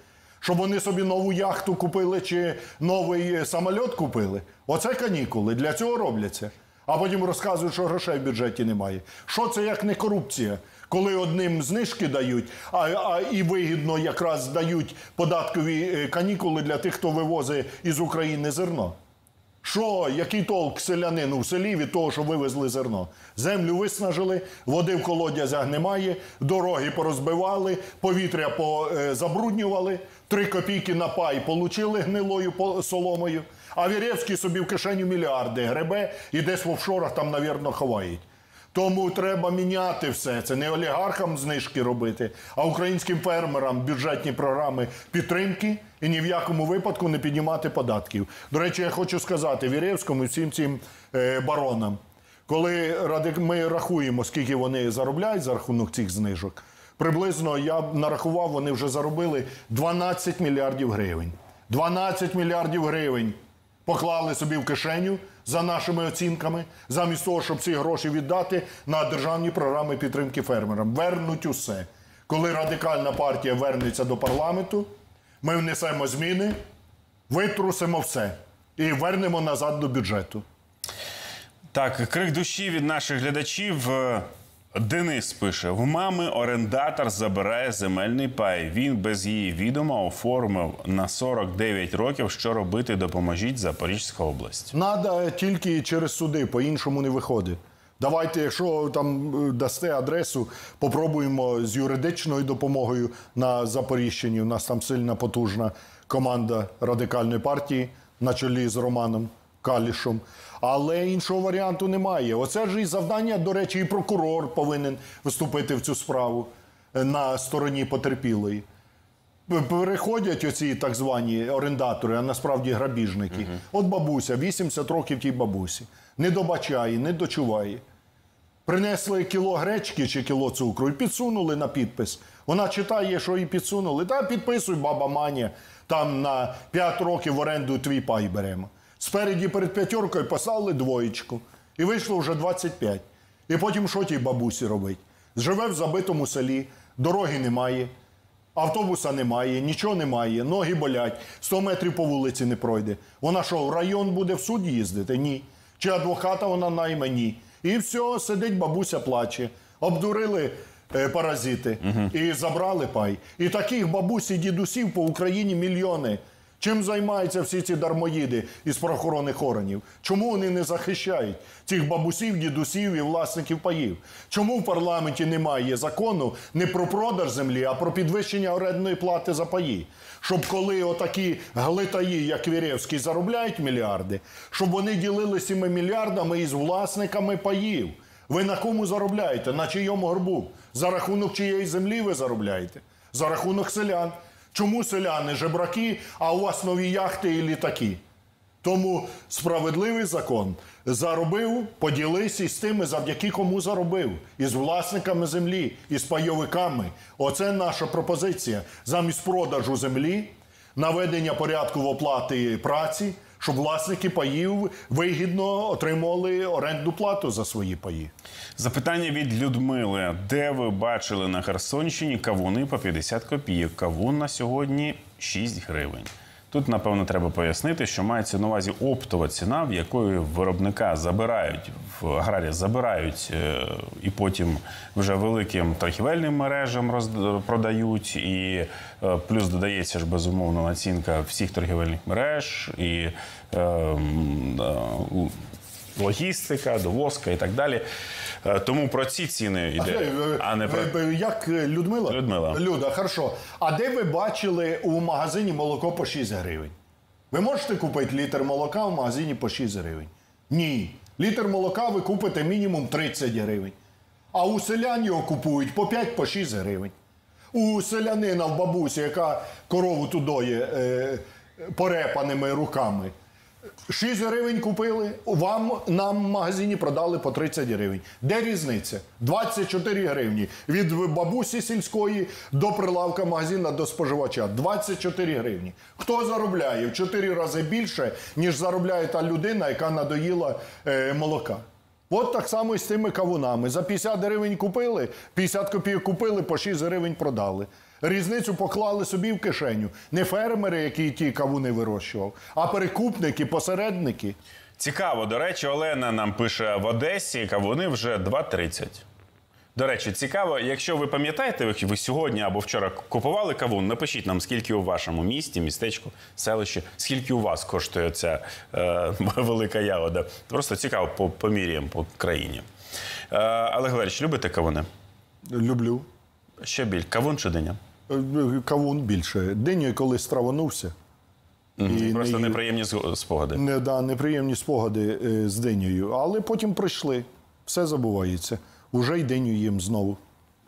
Щоб вони собі нову яхту купили чи новий самоліт купили? Оце канікули. Для цього робляться. А потім розказують, що грошей в бюджеті немає. Що це як не корупція? Коли одним знижки дають, а, а і вигідно якраз дають податкові е, канікули для тих, хто вивозить із України зерно. Що, який толк селянину в селі від того, що вивезли зерно? Землю виснажили, води в колодязях немає, дороги порозбивали, повітря позабруднювали, три копійки на пай получили гнилою соломою, а Вірєвський собі в кишеню мільярди гребе і десь в офшорах там, навірно, ховають. Тому треба міняти все. Це не олігархам знижки робити, а українським фермерам бюджетні програми підтримки і ні в якому випадку не піднімати податків. До речі, я хочу сказати Вірєвському і всім цим е, баронам, коли ми рахуємо, скільки вони заробляють за рахунок цих знижок, приблизно я нарахував, вони вже заробили 12 мільярдів гривень. 12 мільярдів гривень поклали собі в кишеню за нашими оцінками, замість того, щоб ці гроші віддати на державні програми підтримки фермерам. Вернуть усе. Коли радикальна партія вернеться до парламенту, ми внесемо зміни, витрусимо все і вернемо назад до бюджету. Так, крик душі від наших глядачів. Денис пише: в мами орендатор забирає земельний пай. Він без її відома оформив на 49 років. Що робити? Допоможіть Запорізька область. Надо тільки через суди, по-іншому не виходить. Давайте, якщо там е, дасте адресу, попробуємо з юридичною допомогою на Запоріжчині. У нас там сильна потужна команда радикальної партії на чолі з Романом Калішем. Але іншого варіанту немає. Оце ж і завдання, до речі, і прокурор повинен вступити в цю справу е, на стороні потерпілої. Переходять оці так звані орендатори, а насправді грабіжники. От бабуся, 80 років тій бабусі. Не добачає, не дочуває. Принесли кіло гречки чи кіло цукру і підсунули на підпис. Вона читає, що їй підсунули. Та підписуй, баба Маня, там на 5 років в оренду твій пай беремо. Спереді перед п'ятеркою поставили двоєчку. І вийшло вже 25. І потім що тій бабусі робить? Живе в забитому селі, дороги немає, автобуса немає, нічого немає, ноги болять, 100 метрів по вулиці не пройде. Вона що, в район буде в суд їздити? Ні. Чи адвоката вона найме? Ні. І все, сидить бабуся плаче. Обдурили е, паразити і забрали пай. І таких бабусь і дідусів по Україні мільйони. Чим займаються всі ці дармоїди із правоохоронних органів? Чому вони не захищають цих бабусів, дідусів і власників паїв? Чому в парламенті немає закону не про продаж землі, а про підвищення орендної плати за паї? Щоб коли отакі глитаї, як Віревський, заробляють мільярди, щоб вони ділилися цими мільярдами із власниками паїв. Ви на кому заробляєте? На чийому горбу? За рахунок чиєї землі ви заробляєте? За рахунок селян. Чому селяни жебраки, а у вас нові яхти і літаки? Тому справедливий закон заробив, поділися із тими, завдяки кому заробив, із власниками землі, із пайовиками. Оце наша пропозиція. Замість продажу землі, наведення порядку в оплати праці, щоб власники паїв вигідно отримували орендну плату за свої паї. Запитання від Людмили: де ви бачили на Херсонщині кавуни по 50 копійок? Кавун на сьогодні 6 гривень. Тут, напевно, треба пояснити, що мається на увазі оптова ціна, в якої виробника забирають в аграрія забирають е, і потім вже великим торгівельним мережам роз- продають. І е, плюс додається ж безумовно націнка всіх торгівельних мереж і е, м, логістика, довозка і так далі. Е, Тому про ці ціни йде, а не про Як е, Людмила? Людмила. Люда, хорошо. А де ви бачили у магазині молоко по 6 гривень? Ви можете купити літр молока в магазині по 6 гривень? Ні. Літр молока ви купите мінімум 30 гривень. А у селян його купують по 5 по 6 гривень. У селянина в бабусі, яка корову тудоє е, порепаними руками. 6 гривень купили, вам нам в магазині продали по 30 гривень. Де різниця? 24 гривні. Від бабусі сільської до прилавка магазина до споживача. 24 гривні. Хто заробляє в 4 рази більше, ніж заробляє та людина, яка надоїла е, молока? От так само і з тими кавунами. За 50 гривень купили, 50 копійок купили, по 6 гривень продали. Різницю поклали собі в кишеню. Не фермери, які ті кавуни вирощував, а перекупники, посередники. Цікаво, до речі, Олена нам пише в Одесі, кавуни вже 2,30. До речі, цікаво, якщо ви пам'ятаєте, ви- сьогодні або вчора купували кавун, напишіть нам, скільки у вашому місті, містечку, селищі, скільки у вас коштує ця е, велика ягода. Просто цікаво, по, поміряємо по країні. Е, Олег Валерійович, любите кавуни? Люблю. Ще біль. Кавун чи диня? Е, Кавун більше. Диню, коли страванувся. І Просто не неприємні спогади. Не, да, неприємні спогади е, з динею. Але потім прийшли. Все забувається. Уже й диню їм знову.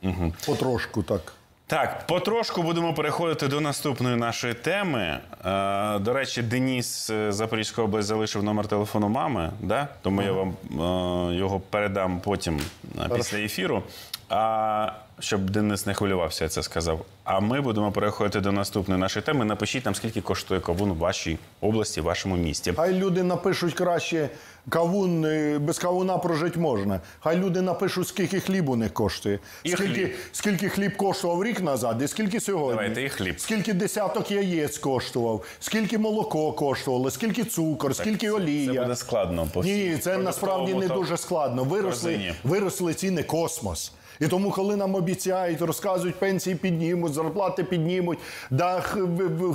Угу. Потрошку так. Так, потрошку будемо переходити до наступної нашої теми. Е, до речі, Деніс е, Запорізька область залишив номер телефону мами, да? тому я вам е, його передам потім е, після ефіру. А щоб Денис не хвилювався, я це сказав. А ми будемо переходити до наступної нашої теми. Напишіть нам, скільки коштує кавун у вашій області, в вашому місті. Хай люди напишуть краще кавун, е, без кавуна прожити можна. Хай люди напишуть, скільки хліб у них коштує. І скільки, хліб. скільки хліб коштував рік назад, і скільки сьогодні. Давайте, і хліб. Скільки десяток яєць коштував, скільки молоко коштувало, скільки цукор, скільки олія. Це буде складно по Ні, це насправді не дуже складно. Виросли, виросли ціни космос. І тому, коли нам обіцяють, розказують, пенсії піднімуть, зарплати піднімуть, да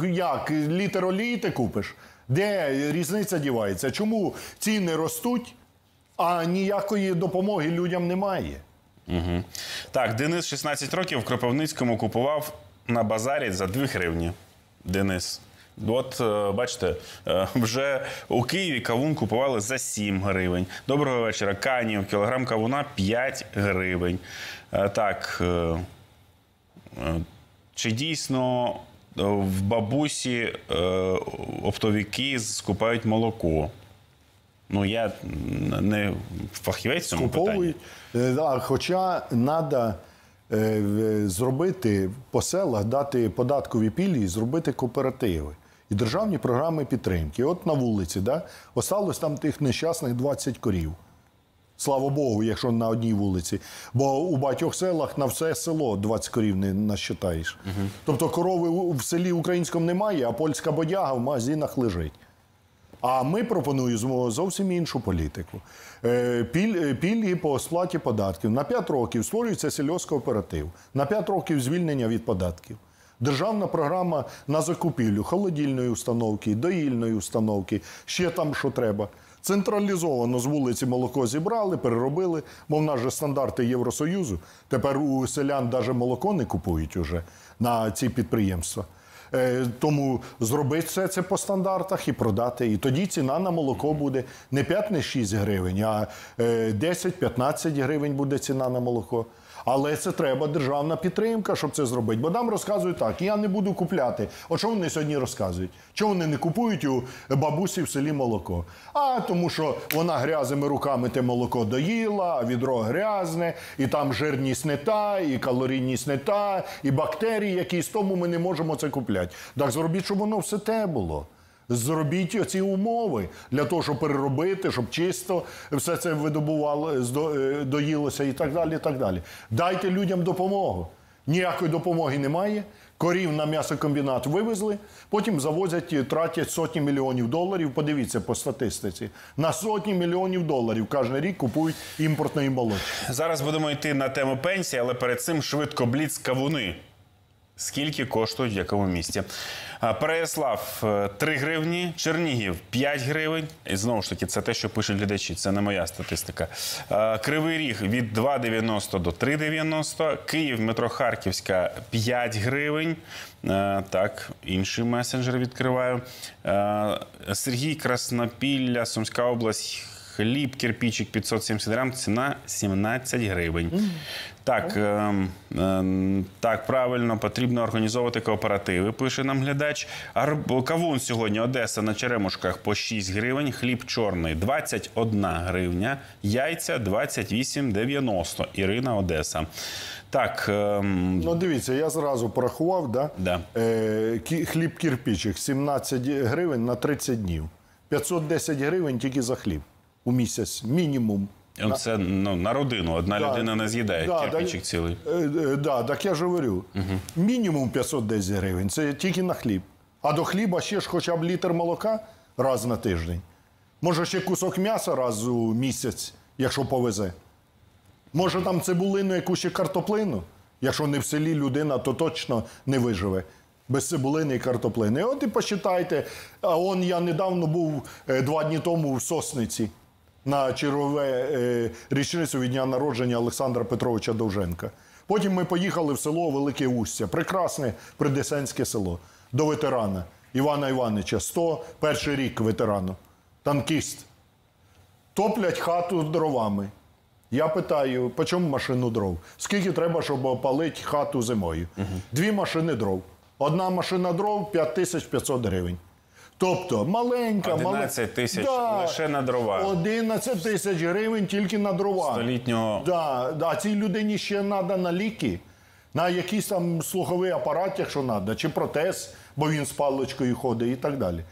як літр олії ти купиш? Де різниця дівається? Чому ціни ростуть, а ніякої допомоги людям немає? Угу. Так, Денис 16 років в Кропивницькому купував на базарі за 2 гривні. Денис. От, е, бачите, е, вже у Києві кавун купували за 7 гривень. Доброго вечора. Канів, кілограм кавуна 5 гривень. Е, Так. Чи дійсно в бабусі оптовики скупають молоко? Ну, я не фахівець в цьому питанні. Да, Хоча треба зробити по селах, дати податкові пільги, зробити кооперативи. І державні програми підтримки. От на вулиці, да, осталось там тих нещасних 20 корів. Слава Богу, якщо на одній вулиці. Бо у багатьох селах на все село 20 корів не насчитаєш. Тобто корови в селі українському немає, а польська бодяга в магазинах лежить. А ми пропонуємо зовсім іншу політику. Е, піль- е, Пільги по сплаті податків. На 5 років створюється сільськооператив, на 5 років звільнення від податків. Державна програма на закупівлю холодильної установки, доїльної установки, ще там що треба. Централізовано з вулиці молоко зібрали, переробили, бо в нас же стандарти Євросоюзу. Тепер у селян навіть молоко не купують уже на ці підприємства. Е, Тому зробити все це по стандартах і продати. І тоді ціна на молоко буде не 5, не 6 гривень, а е, 10-15 гривень буде ціна на молоко. Але це треба державна підтримка, щоб це зробити. Бо нам розказують так, я не буду купляти. От що вони сьогодні розказують? Чому вони не купують у бабусі в селі молоко? А тому, що вона грязними руками те молоко доїла, а відро грязне, і там жирність не та, і калорійність не та, і бактерії якісь, тому ми не можемо це купляти. Так зробіть, щоб воно все те було. Зробіть оці умови для того, щоб переробити, щоб чисто все це видобувало, е, доїлося і так далі. і так далі. Дайте людям допомогу. Ніякої допомоги немає. Корів на м'ясокомбінат вивезли, потім завозять, тратять сотні мільйонів доларів. Подивіться по статистиці. На сотні мільйонів доларів кожен рік купують імпортної молочки. Зараз будемо йти на тему пенсії, але перед цим швидко бліц кавуни. Скільки коштують в якому місті? Переяслав е, 3 гривні, Чернігів 5 гривень. І знову ж таки, це те, що пишуть глядачі, це не моя статистика. Кривий Ріг від 2,90 до 3,90. Київ, метро Харківська 5 гривень. Е, Так, інший месенджер відкриваю. Е, Сергій Краснопілля, Сумська область. Хліб, кирпичик 570 грам, ціна 17 гривень. Так, ем, ем, так, правильно, потрібно організовувати кооперативи, пише нам глядач. Арб- Кавун сьогодні Одеса на Черемушках по 6 гривень, хліб чорний 21 гривня, яйця 28,90. Ірина Одеса. Так, ем, Ну, дивіться, я зразу порахував, да? Да. Е, кі- хліб кірпичик 17 гривень на 30 днів. 510 гривень тільки за хліб у місяць, мінімум. це ну, на родину. Одна Да. людина не з'їдає Да, кирпичик так, цілий. Е, е, да, так я ж говорю. Мінімум 510 гривень. Це тільки на хліб. А до хліба ще ж хоча б літр молока раз на тиждень. Може, ще кусок м'яса раз у місяць, якщо повезе. Може, там цибулину, яку ще картоплину. Якщо не в селі людина, то точно не виживе. Без цибулини і картоплини. От і посчитайте. А он я недавно був е, два дні тому в Сосниці на чергове е, річницю від дня народження Олександра Петровича Довженка. Потім ми поїхали в село Велике Устя, прекрасне придесенське село, до ветерана Івана Івановича. 101 рік ветерану, танкіст. Топлять хату дровами. Я питаю, по чому машину дров? Скільки треба, щоб опалити хату зимою? Дві машини дров. Одна машина дров 5500 гривень. Тобто маленька, 11 тисяч лише на дрова. 11 тисяч гривень тільки на дрова. Столітнього Да, да, а цій людині ще треба на ліки, на якийсь там слуховий апарат, якщо треба, чи протез, бо він з паличкою ходить і так далі.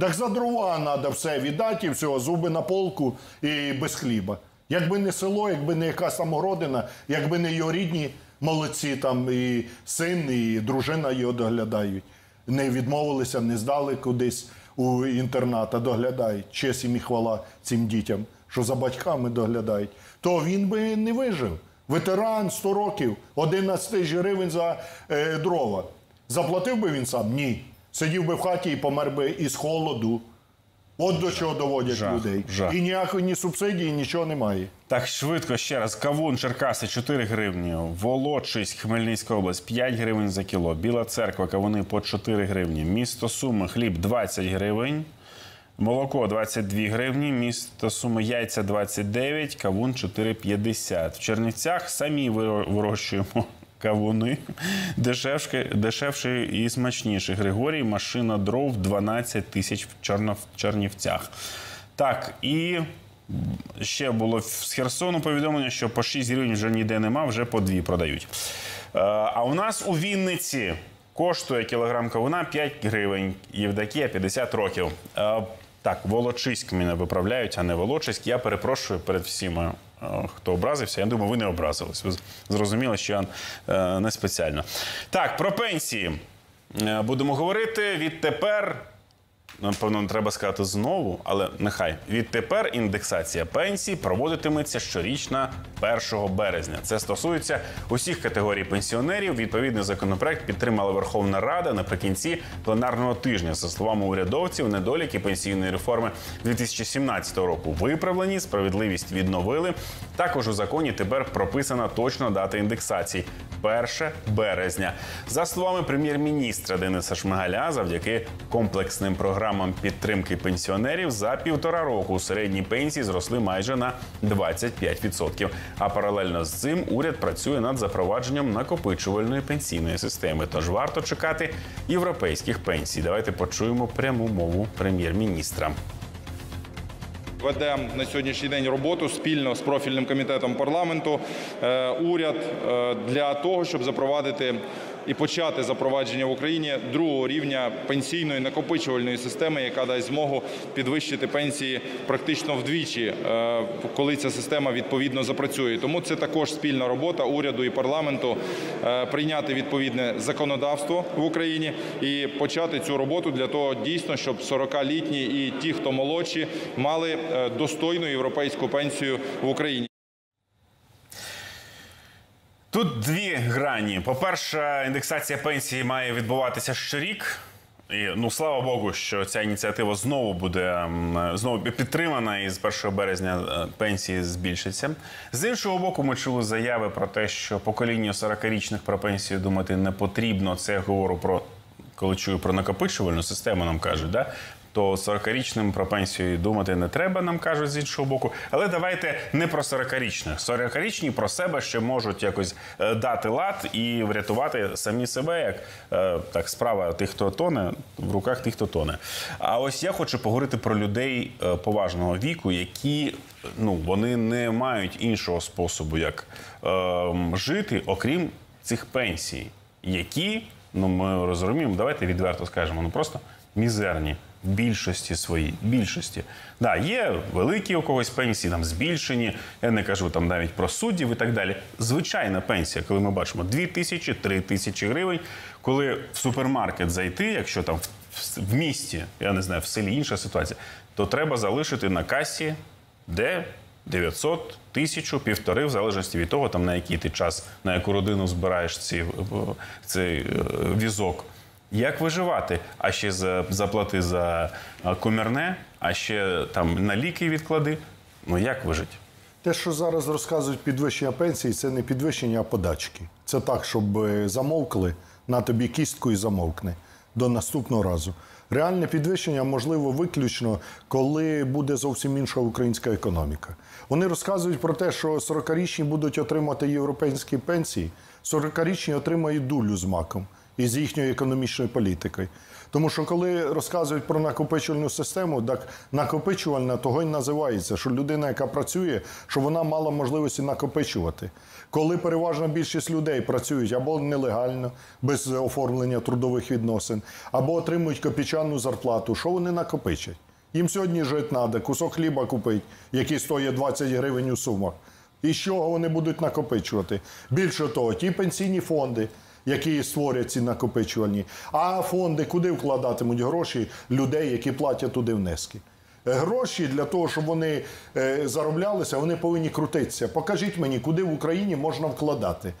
Так за дрова треба все віддати і все, зуби на полку і без хліба. Якби не село, якби не якась там городина, якби не його рідні молодці, там і син, і дружина його доглядають. Не відмовилися, не здали кудись у інтернат, а доглядають. Честь і хвала цим дітям, що за батьками доглядають. То він би не вижив. Ветеран 100 років, 11 тисяч гривень за е, дрова. Заплатив би він сам? Ні. Сидів би в хаті і помер би із холоду. От до чого доводять Жах, людей. жах. І ніякої ні субсидії, нічого немає. Так, швидко ще раз. Кавун, Черкаси 4 гривні. Волочиськ, Хмельницька область 5 гривень за кіло. Біла церква, кавуни по 4 гривні. Місто Суми, хліб 20 гривень. Молоко 22 гривні, місто Суми яйця 29, кавун 4,50. В Чернівцях самі виро- вирощуємо кавуни. Дешевші, дешевші і смачніші. Григорій, машина дров 12 тисяч в Чернівцях. Так, і ще було з Херсону повідомлення, що по 6 гривень вже ніде нема, вже по 2 продають. Е, А у нас у Вінниці коштує кілограм кавуна 5 гривень, Євдокія 50 років. Е, Так, Волочиськ мене виправляють, а не Волочиськ. Я перепрошую перед всіма хто образився. Я думаю, ви не образились. Ви зрозуміли, що я е, не спеціально. Так, про пенсії е, будемо говорити. Відтепер Напевно, треба сказати знову, але нехай відтепер індексація пенсій проводитиметься щорічно 1 березня. Це стосується усіх категорій пенсіонерів. Відповідний законопроект підтримала Верховна Рада наприкінці пленарного тижня. За словами урядовців, недоліки пенсійної реформи 2017 року виправлені, справедливість відновили. Також у законі тепер прописана точна дата індексації 1 березня. За словами прем'єр-міністра Дениса Шмигаля, завдяки комплексним програмам підтримки пенсіонерів за півтора року середні пенсії зросли майже на 25%. А паралельно з цим уряд працює над запровадженням накопичувальної пенсійної системи. Тож варто чекати європейських пенсій. Давайте почуємо пряму мову прем'єр-міністра. Ведемо на сьогоднішній день роботу спільно з профільним комітетом парламенту, е, уряд е, для того, щоб запровадити і почати запровадження в Україні другого рівня пенсійної накопичувальної системи, яка дасть змогу підвищити пенсії практично вдвічі, е, коли ця система відповідно запрацює. Тому це також спільна робота уряду і парламенту е, прийняти відповідне законодавство в Україні і почати цю роботу для того, дійсно, щоб 40-літні і ті, хто молодші, мали е, достойну європейську пенсію в Україні. Тут дві грані. По-перше, індексація пенсії має відбуватися щорік. І ну слава Богу, що ця ініціатива знову буде знову підтримана, і з 1 березня е, пенсії збільшаться. З іншого боку, ми чули заяви про те, що поколінню 40-річних про пенсію думати не потрібно. Це я говорю про коли чую про накопичувальну систему, нам кажуть, да? То 40-річним про пенсію думати не треба, нам кажуть з іншого боку. Але давайте не про 40-річних. 40-річні про себе ще можуть якось е, дати лад і врятувати самі себе, як е, так справа тих, хто тоне, в руках тих, хто тоне. А ось я хочу поговорити про людей е, поважного віку, які ну вони не мають іншого способу, як е, жити, окрім цих пенсій, які ну ми розуміємо, давайте відверто скажемо, ну просто мізерні. В більшості своїй більшості. Да, є великі у когось пенсії, там збільшені. Я не кажу там навіть про суддів і так далі. Звичайна пенсія, коли ми бачимо 2 тисячі, 3 тисячі гривень, коли в супермаркет зайти, якщо там в, місті, я не знаю, в селі інша ситуація, то треба залишити на касі, де 900, тисячу, півтори, в залежності від того, там на який ти час, на яку родину збираєш ці, е, цей е, візок. Як виживати? А ще за, заплати за комірне, а ще там на ліки відклади. Ну як вижити? Те, що зараз розказують підвищення пенсії, це не підвищення, а подачки. Це так, щоб е, замовкли, на тобі кістку і замовкне до наступного разу. Реальне підвищення можливо виключно, коли буде зовсім інша українська економіка. Вони розказують про те, що 40-річні будуть отримати європейські пенсії, 40-річні отримають дулю з маком із їхньою економічною політикою. Тому що коли розказують про накопичувальну систему, так накопичувальна того й називається, що людина, яка працює, що вона мала можливості накопичувати. Коли переважна більшість людей працюють або нелегально, без оформлення трудових відносин, або отримують копійчану зарплату, що вони накопичать? Їм сьогодні жити треба, кусок хліба купити, який стоїть 20 гривень у сумах. І з чого вони будуть накопичувати? Більше того, ті пенсійні фонди, які створять ці накопичувальні, а фонди куди вкладатимуть гроші людей, які платять туди внески. Е, Гроші для того, щоб вони е, зароблялися, вони повинні крутитися. Покажіть мені, куди в Україні можна вкладати.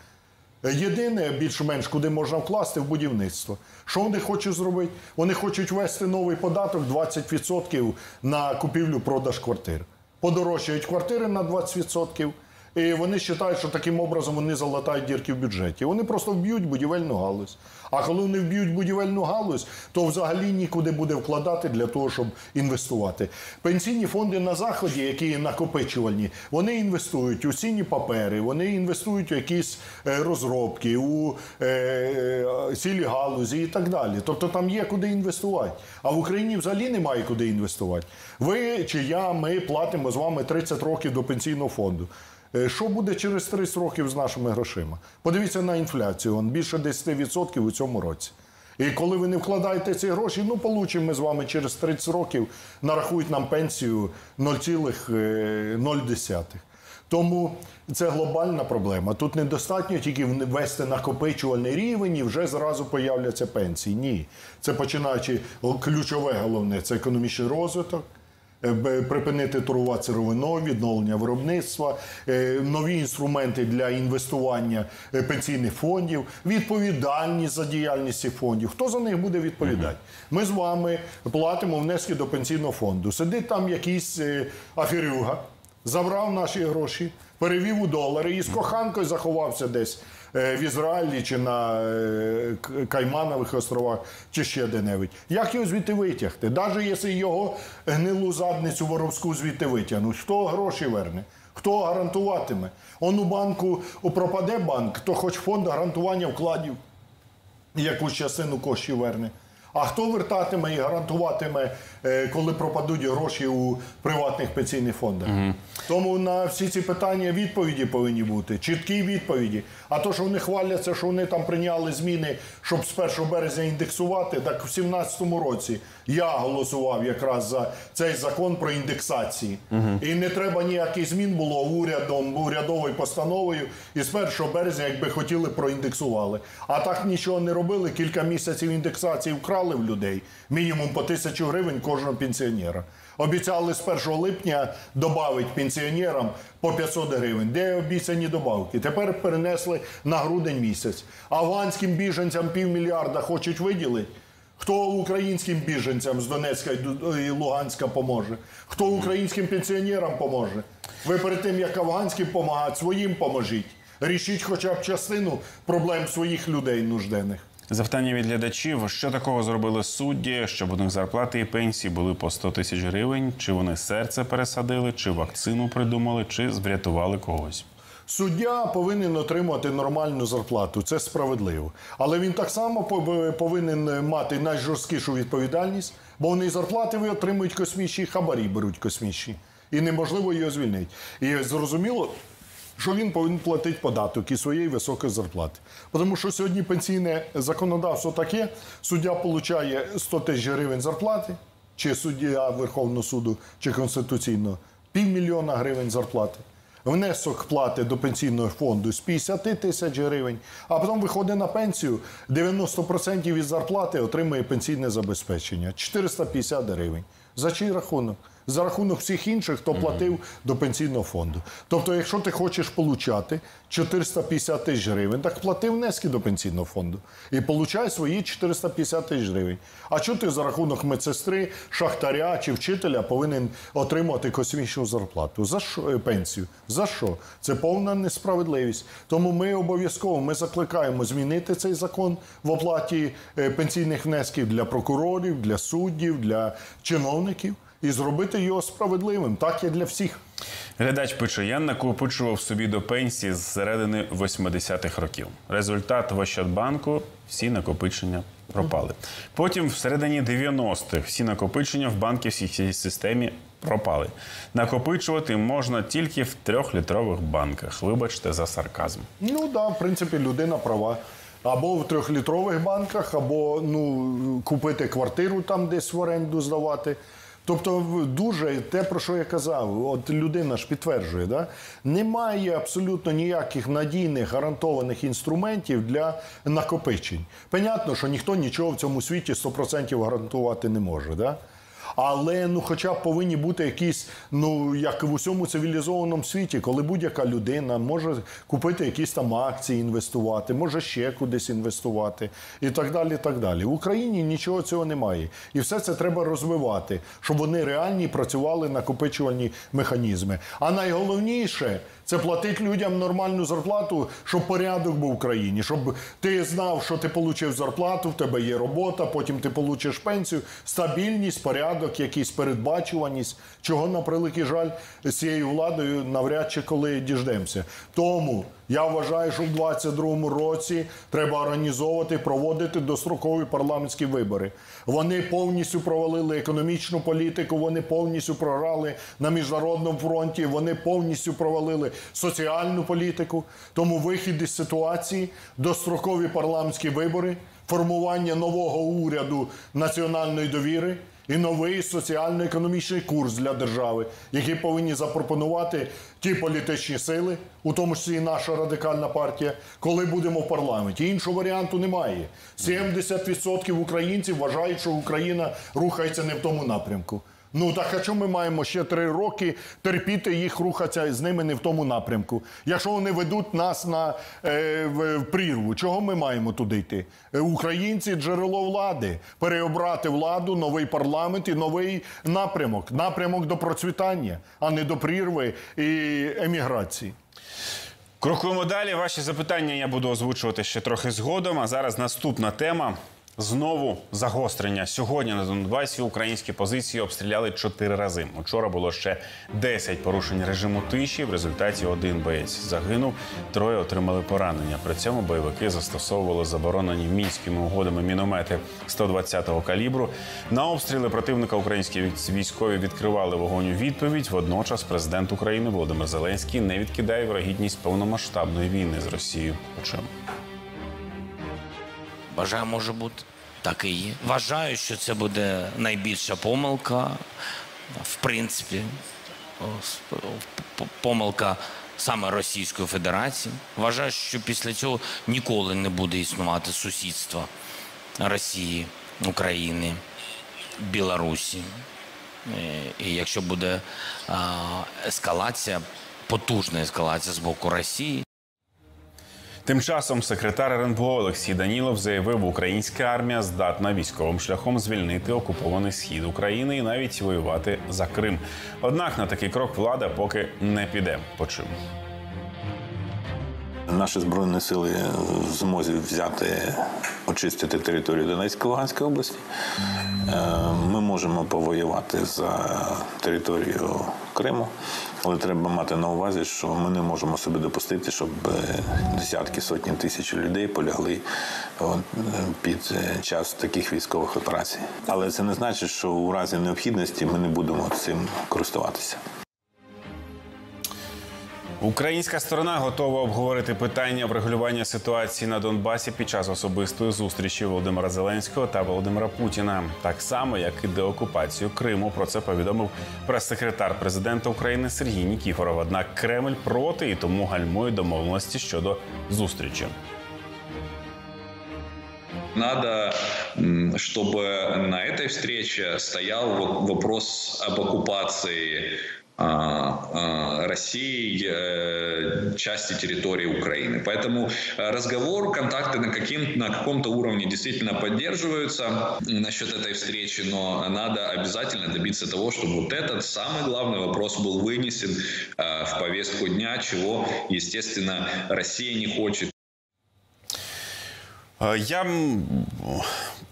Єдине, більш-менш, куди можна вкласти в будівництво. Що вони хочуть зробити? Вони хочуть ввести новий податок 20% на купівлю-продаж квартир. Подорожчають квартири на 20%. І вони вважають, що таким образом вони залатають дірки в бюджеті. Вони просто вб'ють будівельну галузь. А коли вони вб'ють будівельну галузь, то взагалі нікуди буде вкладати для того, щоб інвестувати. Пенсійні фонди на заході, які накопичувальні, вони інвестують у цінні папери, вони інвестують у якісь е, розробки, у е, е, цілі галузі і так далі. Тобто там є куди інвестувати. А в Україні взагалі немає куди інвестувати. Ви чи я, ми платимо з вами 30 років до пенсійного фонду. Е, Що буде через 30 років з нашими грошима? Подивіться на інфляцію, он більше 10% у цьому році. І коли ви не вкладаєте ці гроші, ну получимо ми з вами через 30 років, нарахують нам пенсію 0,0. Тому це глобальна проблема. Тут недостатньо тільки ввести накопичувальний рівень і вже зразу появляться пенсії. Ні. Це починаючи ключове головне це економічний розвиток. Е, Припинити торгувати сировиною, відновлення виробництва, е, нові інструменти для інвестування е, пенсійних фондів, відповідальність за діяльність фондів. Хто за них буде відповідати? Ми з вами платимо внески до пенсійного фонду. Сидить там якийсь аферюга, забрав наші гроші, перевів у долари і з коханкою заховався десь в Ізраїлі чи на е, Кайманових островах, чи ще де-небудь. Як його звідти витягти? Навіть якщо його гнилу задницю воровську звідти витягнуть, хто гроші верне? Хто гарантуватиме? Он у банку у пропаде банк, то хоч фонд гарантування вкладів якусь частину коштів верне. А хто вертатиме і гарантуватиме, е, коли пропадуть гроші у приватних пенсійних фондах? Тому на всі ці питання відповіді повинні бути, чіткі відповіді. А то, що вони хваляться, що вони там прийняли зміни, щоб з 1 березня індексувати, так в 2017 році я голосував якраз за цей закон про індексації. І не треба ніяких змін було урядом, урядовою постановою. І з 1 березня, якби хотіли, проіндексували. А так нічого не робили. Кілька місяців індексації вкрали в людей. Мінімум по тисячу гривень кожного пенсіонера. Обіцяли з 1 липня додати пенсіонерам по 500 гривень. Де обіцяні добавки? Тепер перенесли на грудень місяць. Афганським біженцям півмільярда хочуть виділити. Хто українським біженцям з Донецька і Луганська поможе? Хто українським пенсіонерам поможе? Ви перед тим, як афганським допомагати, своїм поможіть. Рішіть хоча б частину проблем своїх людей нужденних. Запитання від глядачів: що такого зробили судді, щоб у них зарплати і пенсії були по 100 тисяч гривень? Чи вони серце пересадили, чи вакцину придумали, чи врятували когось? Суддя повинен отримувати нормальну зарплату, це справедливо. Але він так само повинен мати найжорсткішу відповідальність, бо вони зарплати отримують космічні, хабарі беруть космічні. І неможливо його звільнити. І зрозуміло, що він повинен платити податок із своєї високої зарплати. Тому що сьогодні пенсійне законодавство таке: суддя отримує 100 тисяч гривень зарплати, чи суддя Верховного суду, чи Конституційного, півмільйона гривень зарплати. Внесок плати до пенсійного фонду з 50 тисяч гривень, а потім виходить на пенсію, 90% від зарплати отримує пенсійне забезпечення 450 гривень. За чий рахунок? За рахунок всіх інших, хто платив до пенсійного фонду. Тобто, якщо ти хочеш получати 450 тисяч гривень, так плати внески до пенсійного фонду і получай свої 450 тисяч гривень. А чого ти за рахунок медсестри, шахтаря чи вчителя повинен отримувати космічну зарплату? За що е, пенсію? За що? Це повна несправедливість. Тому ми обов'язково ми закликаємо змінити цей закон в оплаті е, пенсійних внесків для прокурорів, для суддів, для чиновників і зробити його справедливим, так як для всіх. Глядач пише: я накопичував собі до пенсії з середини 80-х років. Результат в Ощадбанку всі накопичення пропали. Потім, в середині 90-х, всі накопичення в банківській системі пропали. Накопичувати можна тільки в трьохлітрових банках. Вибачте за сарказм. Ну так, да, в принципі, людина права. Або в трьохлітрових банках, або ну, купити квартиру там десь в оренду здавати. Тобто дуже те, про що я казав, от людина ж підтверджує, да? немає абсолютно ніяких надійних гарантованих інструментів для накопичень. Понятно, що ніхто нічого в цьому світі 100% гарантувати не може. Да? Але ну, хоча б повинні бути якісь, ну як в усьому цивілізованому світі, коли будь-яка людина може купити якісь там акції, інвестувати, може ще кудись інвестувати і так далі. так далі. В Україні нічого цього немає. І все це треба розвивати, щоб вони реальні працювали накопичувальні механізми. А найголовніше це платити людям нормальну зарплату, щоб порядок був в країні, щоб ти знав, що ти отримав зарплату, в тебе є робота, потім ти отримаєш пенсію, стабільність, порядок, якийсь передбачуваність, чого на превеликий жаль з цією владою навряд чи коли діждемося. Тому я вважаю, що в 2022 році треба організовувати, проводити дострокові парламентські вибори. Вони повністю провалили економічну політику, вони повністю програли на міжнародному фронті, вони повністю провалили соціальну політику. Тому вихід із ситуації, дострокові парламентські вибори, формування нового уряду національної довіри і новий соціально-економічний курс для держави, який повинні запропонувати ті політичні сили, у тому числі і наша радикальна партія, коли будемо в парламенті. Іншого варіанту немає. 70% українців вважають, що Україна рухається не в тому напрямку. Ну так а чому ми маємо ще три роки терпіти їх рухатися з ними не в тому напрямку? Якщо вони ведуть нас на е, в, прірву, чого ми маємо туди йти? Е, Українці джерело влади, переобрати владу, новий парламент і новий напрямок, напрямок до процвітання, а не до прірви і еміграції. Крокуємо далі. Ваші запитання я буду озвучувати ще трохи згодом. А зараз наступна тема. Знову загострення. Сьогодні на Донбасі українські позиції обстріляли чотири рази. Учора було ще 10 порушень режиму тиші. В результаті один боєць загинув, троє отримали поранення. При цьому бойовики застосовували заборонені мінськими угодами міномети 120-го калібру. На обстріли противника українські військові відкривали вогонь у відповідь. Водночас президент України Володимир Зеленський не відкидає вирогідність повномасштабної війни з Росією. Почему? Бажаю, може бути. Так і є. Вважаю, що це буде найбільша помилка, в принципі, помилка саме Російської Федерації. Вважаю, що після цього ніколи не буде існувати сусідство Росії, України, Білорусі. Е, І якщо буде ескалація, потужна ескалація з боку Росії, Тим часом секретар РНБО Олексій Данілов заявив, українська армія здатна військовим шляхом звільнити окупований схід України і навіть воювати за Крим. Однак на такий крок влада поки не піде. Почуємо. Наші збройні сили в змозі взяти, очистити територію Донецької Луганської області. Е, Ми можемо повоювати за територію Криму, але треба мати на увазі, що ми не можемо собі допустити, щоб е, десятки сотні тисяч людей полягли е, під е, час таких військових операцій. Але це не значить, що у разі необхідності ми не будемо цим користуватися. Українська сторона готова обговорити питання врегулювання ситуації на Донбасі під час особистої зустрічі Володимира Зеленського та Володимира Путіна, так само як і деокупацію Криму. Про це повідомив прес-секретар президента України Сергій Нікіфоров. Однак Кремль проти і тому гальмує домовленості щодо зустрічі. Надо, чтобы на этой встрече стоял вопрос об оккупации России э, части территории Украины. Поэтому э, разговор, контакты на, каким, на каком-то уровне действительно поддерживаются насчет этой встречи, но надо обязательно добиться того, чтобы вот этот самый главный вопрос был вынесен э, в повестку дня, чего, естественно, Россия не хочет. Е, Я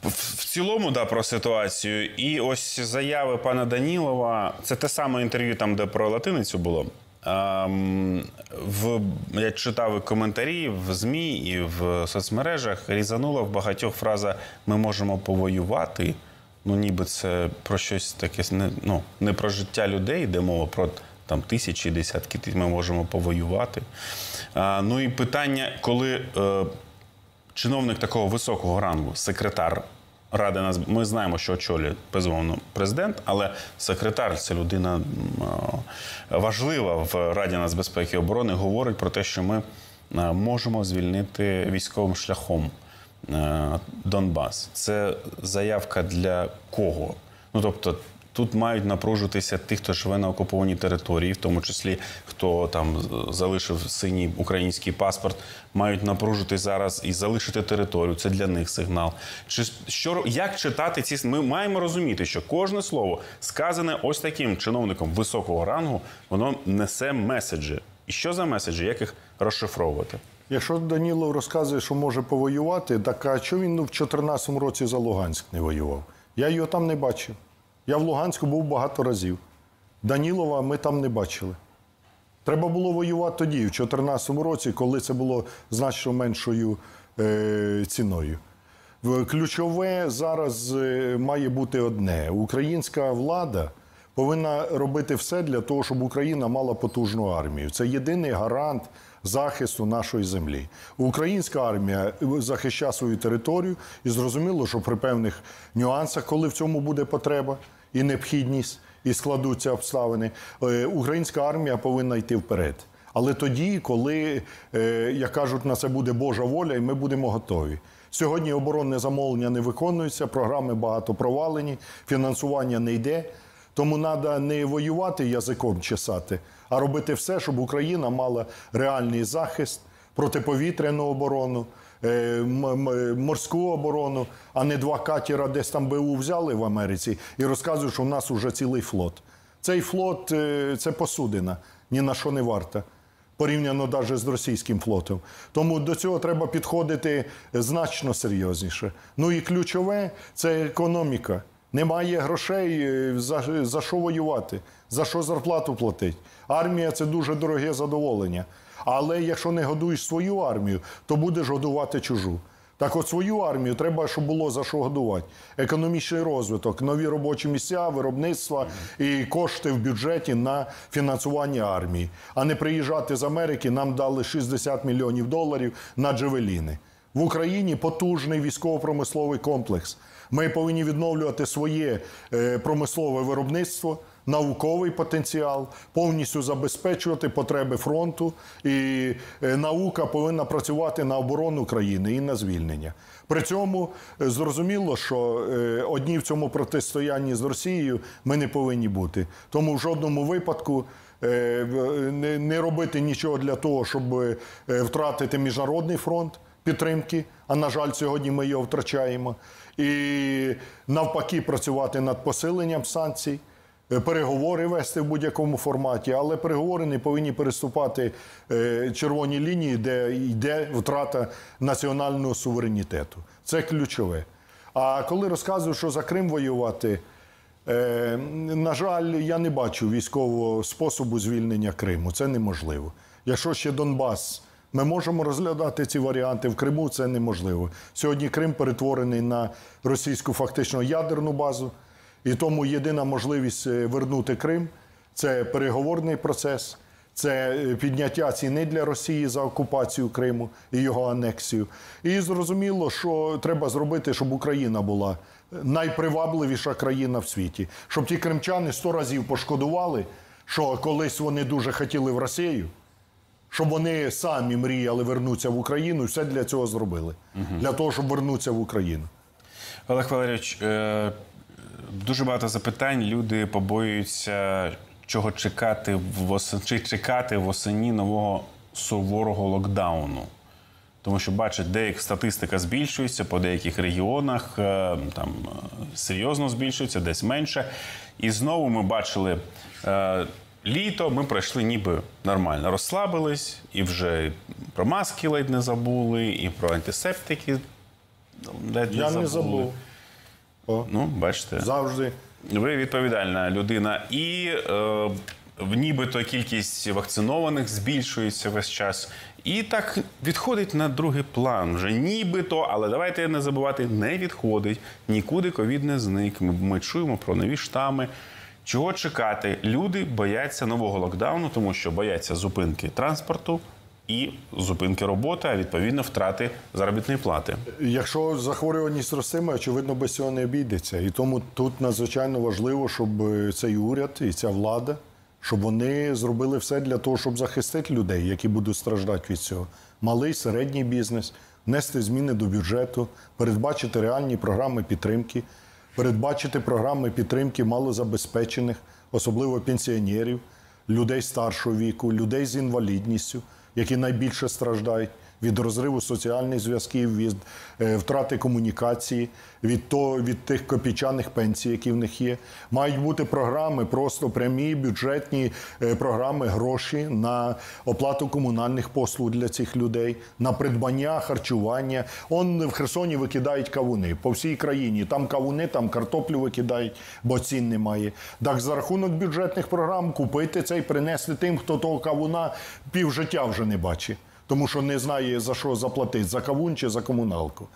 в цілому да, про ситуацію. І ось заяви пана Данілова. Це те саме інтерв'ю, там, де про латиницю було. Ем, В, я читав коментарі в ЗМІ і в соцмережах. Різанула в багатьох фраза Ми можемо повоювати. Ну, ніби це про щось таке не, ну, не про життя людей, йде мова про там тисячі, десятки. Ми можемо повоювати. А, ну і питання, коли. Е, чиновник такого високого рангу, секретар Ради нас. Ми знаємо, що очолює безумовно президент, але секретар це людина важлива в Раді нацбезпеки і оборони. Говорить про те, що ми можемо звільнити військовим шляхом Донбас. Це заявка для кого? Ну тобто. Тут мають напружитися ті, хто живе на окупованій території, в тому числі хто там залишив синій український паспорт, мають напружити зараз і залишити територію. Це для них сигнал. Чи що як читати ці Ми маємо розуміти, що кожне слово сказане ось таким чиновником високого рангу, воно несе меседжі. І що за меседжі? Як їх розшифровувати? Якщо Данілов розказує, що може повоювати, так а чого він ну, в 2014 році за Луганськ не воював? Я його там не бачив. Я в Луганську був багато разів. Данілова ми там не бачили. Треба було воювати тоді, в 2014 році, коли це було значно меншою е, ціною. Ключове зараз е, має бути одне: українська влада повинна робити все для того, щоб Україна мала потужну армію. Це єдиний гарант захисту нашої землі. Українська армія захищає свою територію і зрозуміло, що при певних нюансах, коли в цьому буде потреба і необхідність, і складуться обставини, е, українська армія повинна йти вперед. Але тоді, коли, е, як кажуть, на це буде Божа воля, і ми будемо готові. Сьогодні оборонне замовлення не виконується, програми багато провалені, фінансування не йде. Тому треба не воювати язиком чесати, а робити все, щоб Україна мала реальний захист, протиповітряну оборону, е, морську оборону, а не два катера десь там БУ взяли в Америці і розказують, що в нас вже цілий флот. Цей флот е, це посудина, ні на що не варта. Порівняно навіть з російським флотом. Тому до цього треба підходити значно серйозніше. Ну і ключове це економіка. Немає грошей е, за, за що воювати, за що зарплату платити. Армія це дуже дороге задоволення. Але якщо не годуєш свою армію, то будеш годувати чужу. Так от свою армію треба, щоб було за що годувати. Економічний розвиток, нові робочі місця, виробництва і кошти в бюджеті на фінансування армії. А не приїжджати з Америки, нам дали 60 мільйонів доларів на джевеліни. В Україні потужний військово-промисловий комплекс. Ми повинні відновлювати своє е, промислове виробництво, науковий потенціал, повністю забезпечувати потреби фронту. І е, наука повинна працювати на оборону країни і на звільнення. При цьому е, зрозуміло, що одні в цьому протистоянні з Росією ми не повинні бути. Тому в жодному випадку. Не, робити нічого для того, щоб втратити міжнародний фронт підтримки. А на жаль, сьогодні ми його втрачаємо. І навпаки, працювати над посиленням санкцій, е, переговори вести в будь-якому форматі, але переговори не повинні переступати е, червоні лінії, де йде втрата національного суверенітету. Це ключове. А коли розказують, що за Крим воювати. Е, на жаль, я не бачу військового способу звільнення Криму. Це неможливо. Якщо ще Донбас, ми можемо розглядати ці варіанти. В Криму це неможливо. Сьогодні Крим перетворений на російську фактично ядерну базу, і тому єдина можливість е, вернути Крим це переговорний процес. Це е, підняття ціни для Росії за окупацію Криму і його анексію. І зрозуміло, що треба зробити, щоб Україна була найпривабливіша країна в світі, щоб ті кримчани сто разів пошкодували, що колись вони дуже хотіли в Росію, щоб вони самі мріяли вернутися в Україну, і все для цього зробили. Для того, щоб вернутися в Україну. Олег Валерійович, е, дуже багато запитань. Люди побоюються, чого чекати восени, чи чекати восені нового суворого локдауну. Тому що бачать, деяка статистика збільшується по деяких регіонах, е, там е, серйозно збільшується, десь менше. І знову ми бачили літо, ми пройшли ніби нормально, розслабились, і вже про маски ледь не забули, і про антисептики ледь Я не забули. забув. О, Ну, бачите. завжди. Ви відповідальна людина, і е, нібито кількість вакцинованих збільшується весь час. І так відходить на другий план. Вже нібито, але давайте не забувати, не відходить. Нікуди ковід не зник. Ми, ми чуємо про нові штами. Чого чекати? Люди бояться нового локдауну, тому що бояться зупинки транспорту і зупинки роботи, а відповідно втрати заробітної плати. Якщо захворюваність ростиме, очевидно, без цього не обійдеться. І тому тут надзвичайно важливо, щоб цей уряд і ця влада, щоб вони зробили все для того, щоб захистити людей, які будуть страждати від цього. Малий, середній бізнес, внести зміни до бюджету, передбачити реальні програми підтримки, передбачити програми підтримки малозабезпечених, особливо пенсіонерів, людей старшого віку, людей з інвалідністю, які найбільше страждають від розриву соціальних зв'язків, від е, втрати комунікації, від, то, від тих копійчаних пенсій, які в них є. Мають бути програми, просто прямі бюджетні е, програми, гроші на оплату комунальних послуг для цих людей, на придбання, харчування. Он в Херсоні викидають кавуни по всій країні. Там кавуни, там картоплю викидають, бо цін немає. Так за рахунок бюджетних програм купити це і принести тим, хто того кавуна півжиття вже не бачить тому що не знає за що заплатити за кавун чи за комуналку.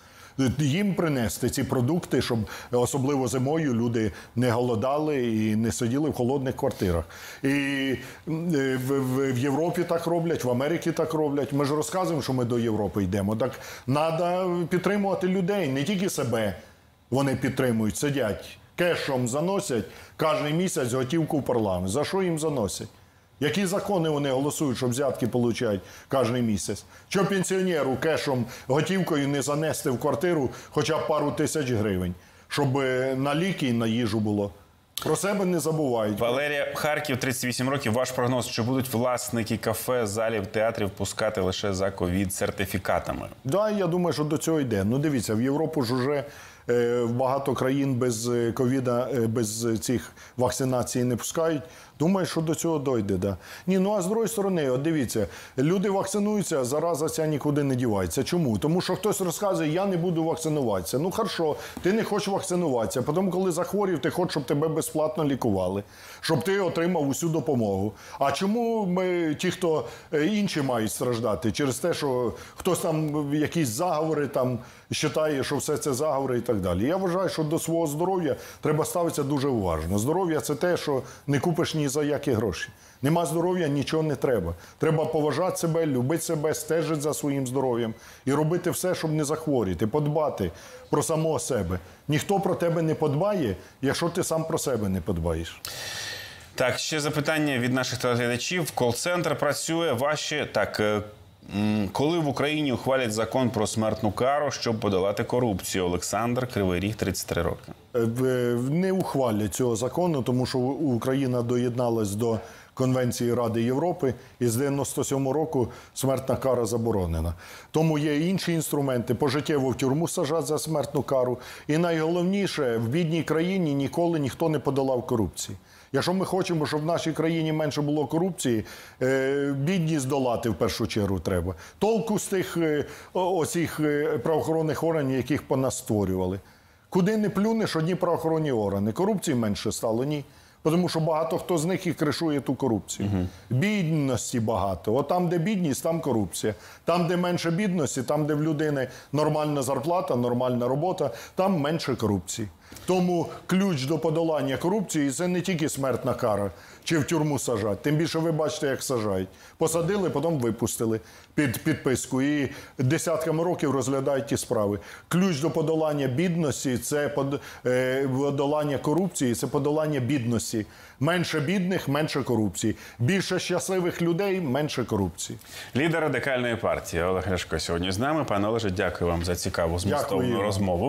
їм принести ці продукти, щоб особливо зимою люди не голодали і не сиділи в холодних квартирах. І е, в, Європі так роблять, в Америці так роблять. Ми ж розказуємо, що ми до Європи йдемо. Так треба підтримувати людей, не тільки себе. Вони підтримують, сидять, кешом заносять кожен місяць готівку в парламент. За що їм заносять? Які закони вони голосують, що взятки получають кожен місяць? Що пенсіонеру кешом готівкою не занести в квартиру хоча б пару тисяч гривень, щоб е, на ліки і на їжу було? Про себе не забувають. Валерія Харків, 38 років. Ваш прогноз, чи будуть власники кафе, залів, театрів пускати лише за ковід сертифікатами? Да, я думаю, що до цього йде. Ну дивіться, в Європу ж уже е, багато країн без е, ковіда, без цих вакцинацій не пускають. Думаю, що до цього дойде. Да. Ні, ну а з другої сторони, от дивіться, люди вакцинуються, зараза ця нікуди не дівається. Чому? Тому що хтось розказує, я не буду вакцинуватися. Ну хорошо, ти не хочеш вакцинуватися. Потім, коли захворів, ти хочеш, щоб тебе безплатно лікували, щоб ти отримав усю допомогу. А чому ми, ті, хто е, інші мають страждати? Через те, що хтось там якісь заговори там вважає, що все це заговори і так далі. Я вважаю, що до свого здоров'я треба ставитися дуже уважно. Здоров'я це те, що не купиш ні за які гроші. Нема здоров'я, нічого не треба. Треба поважати себе, любити себе, стежити за своїм здоров'ям і робити все, щоб не захворіти, подбати про самого себе. Ніхто про тебе не подбає, якщо ти сам про себе не подбаєш. Так, ще запитання від наших телеглядачів. Кол-центр працює ваші Так, е, коли в Україні ухвалять закон про смертну кару, щоб подолати корупцію? Олександр Кривий Ріг, 33 роки. Е, в- не ухвалять цього закону, тому що Україна доєдналась до Конвенції Ради Європи, і з 97 року смертна кара заборонена. Тому є інші інструменти пожиттєво в тюрму сажати за смертну кару. І найголовніше, в бідній країні ніколи ніхто не подолав корупції. Якщо ми хочемо, щоб в нашій країні менше було корупції, е, бідність долати в першу чергу треба. Толку з тих е, оцих е, правоохоронних органів, яких понастворювали. Куди не плюнеш, одні правоохоронні органи. Корупції менше стало, ні. Тому що багато хто з них і кришує ту корупцію. Бідності багато. От там, де бідність, там корупція. Там, де менше бідності, там, де в людини нормальна зарплата, нормальна робота, там менше корупції. Тому ключ до подолання корупції це не тільки смертна кара чи в тюрму сажать. Тим більше ви бачите, як сажають. Посадили, потім випустили під підписку. І десятками років розглядають ті справи. Ключ до подолання бідності це е, подолання корупції, це подолання бідності. Менше бідних, менше корупції. Більше щасливих людей, менше корупції. Лідер радикальної партії Олег Ляшко сьогодні з нами. Пане Олеже, дякую вам за цікаву змістовну Дякую. розмову.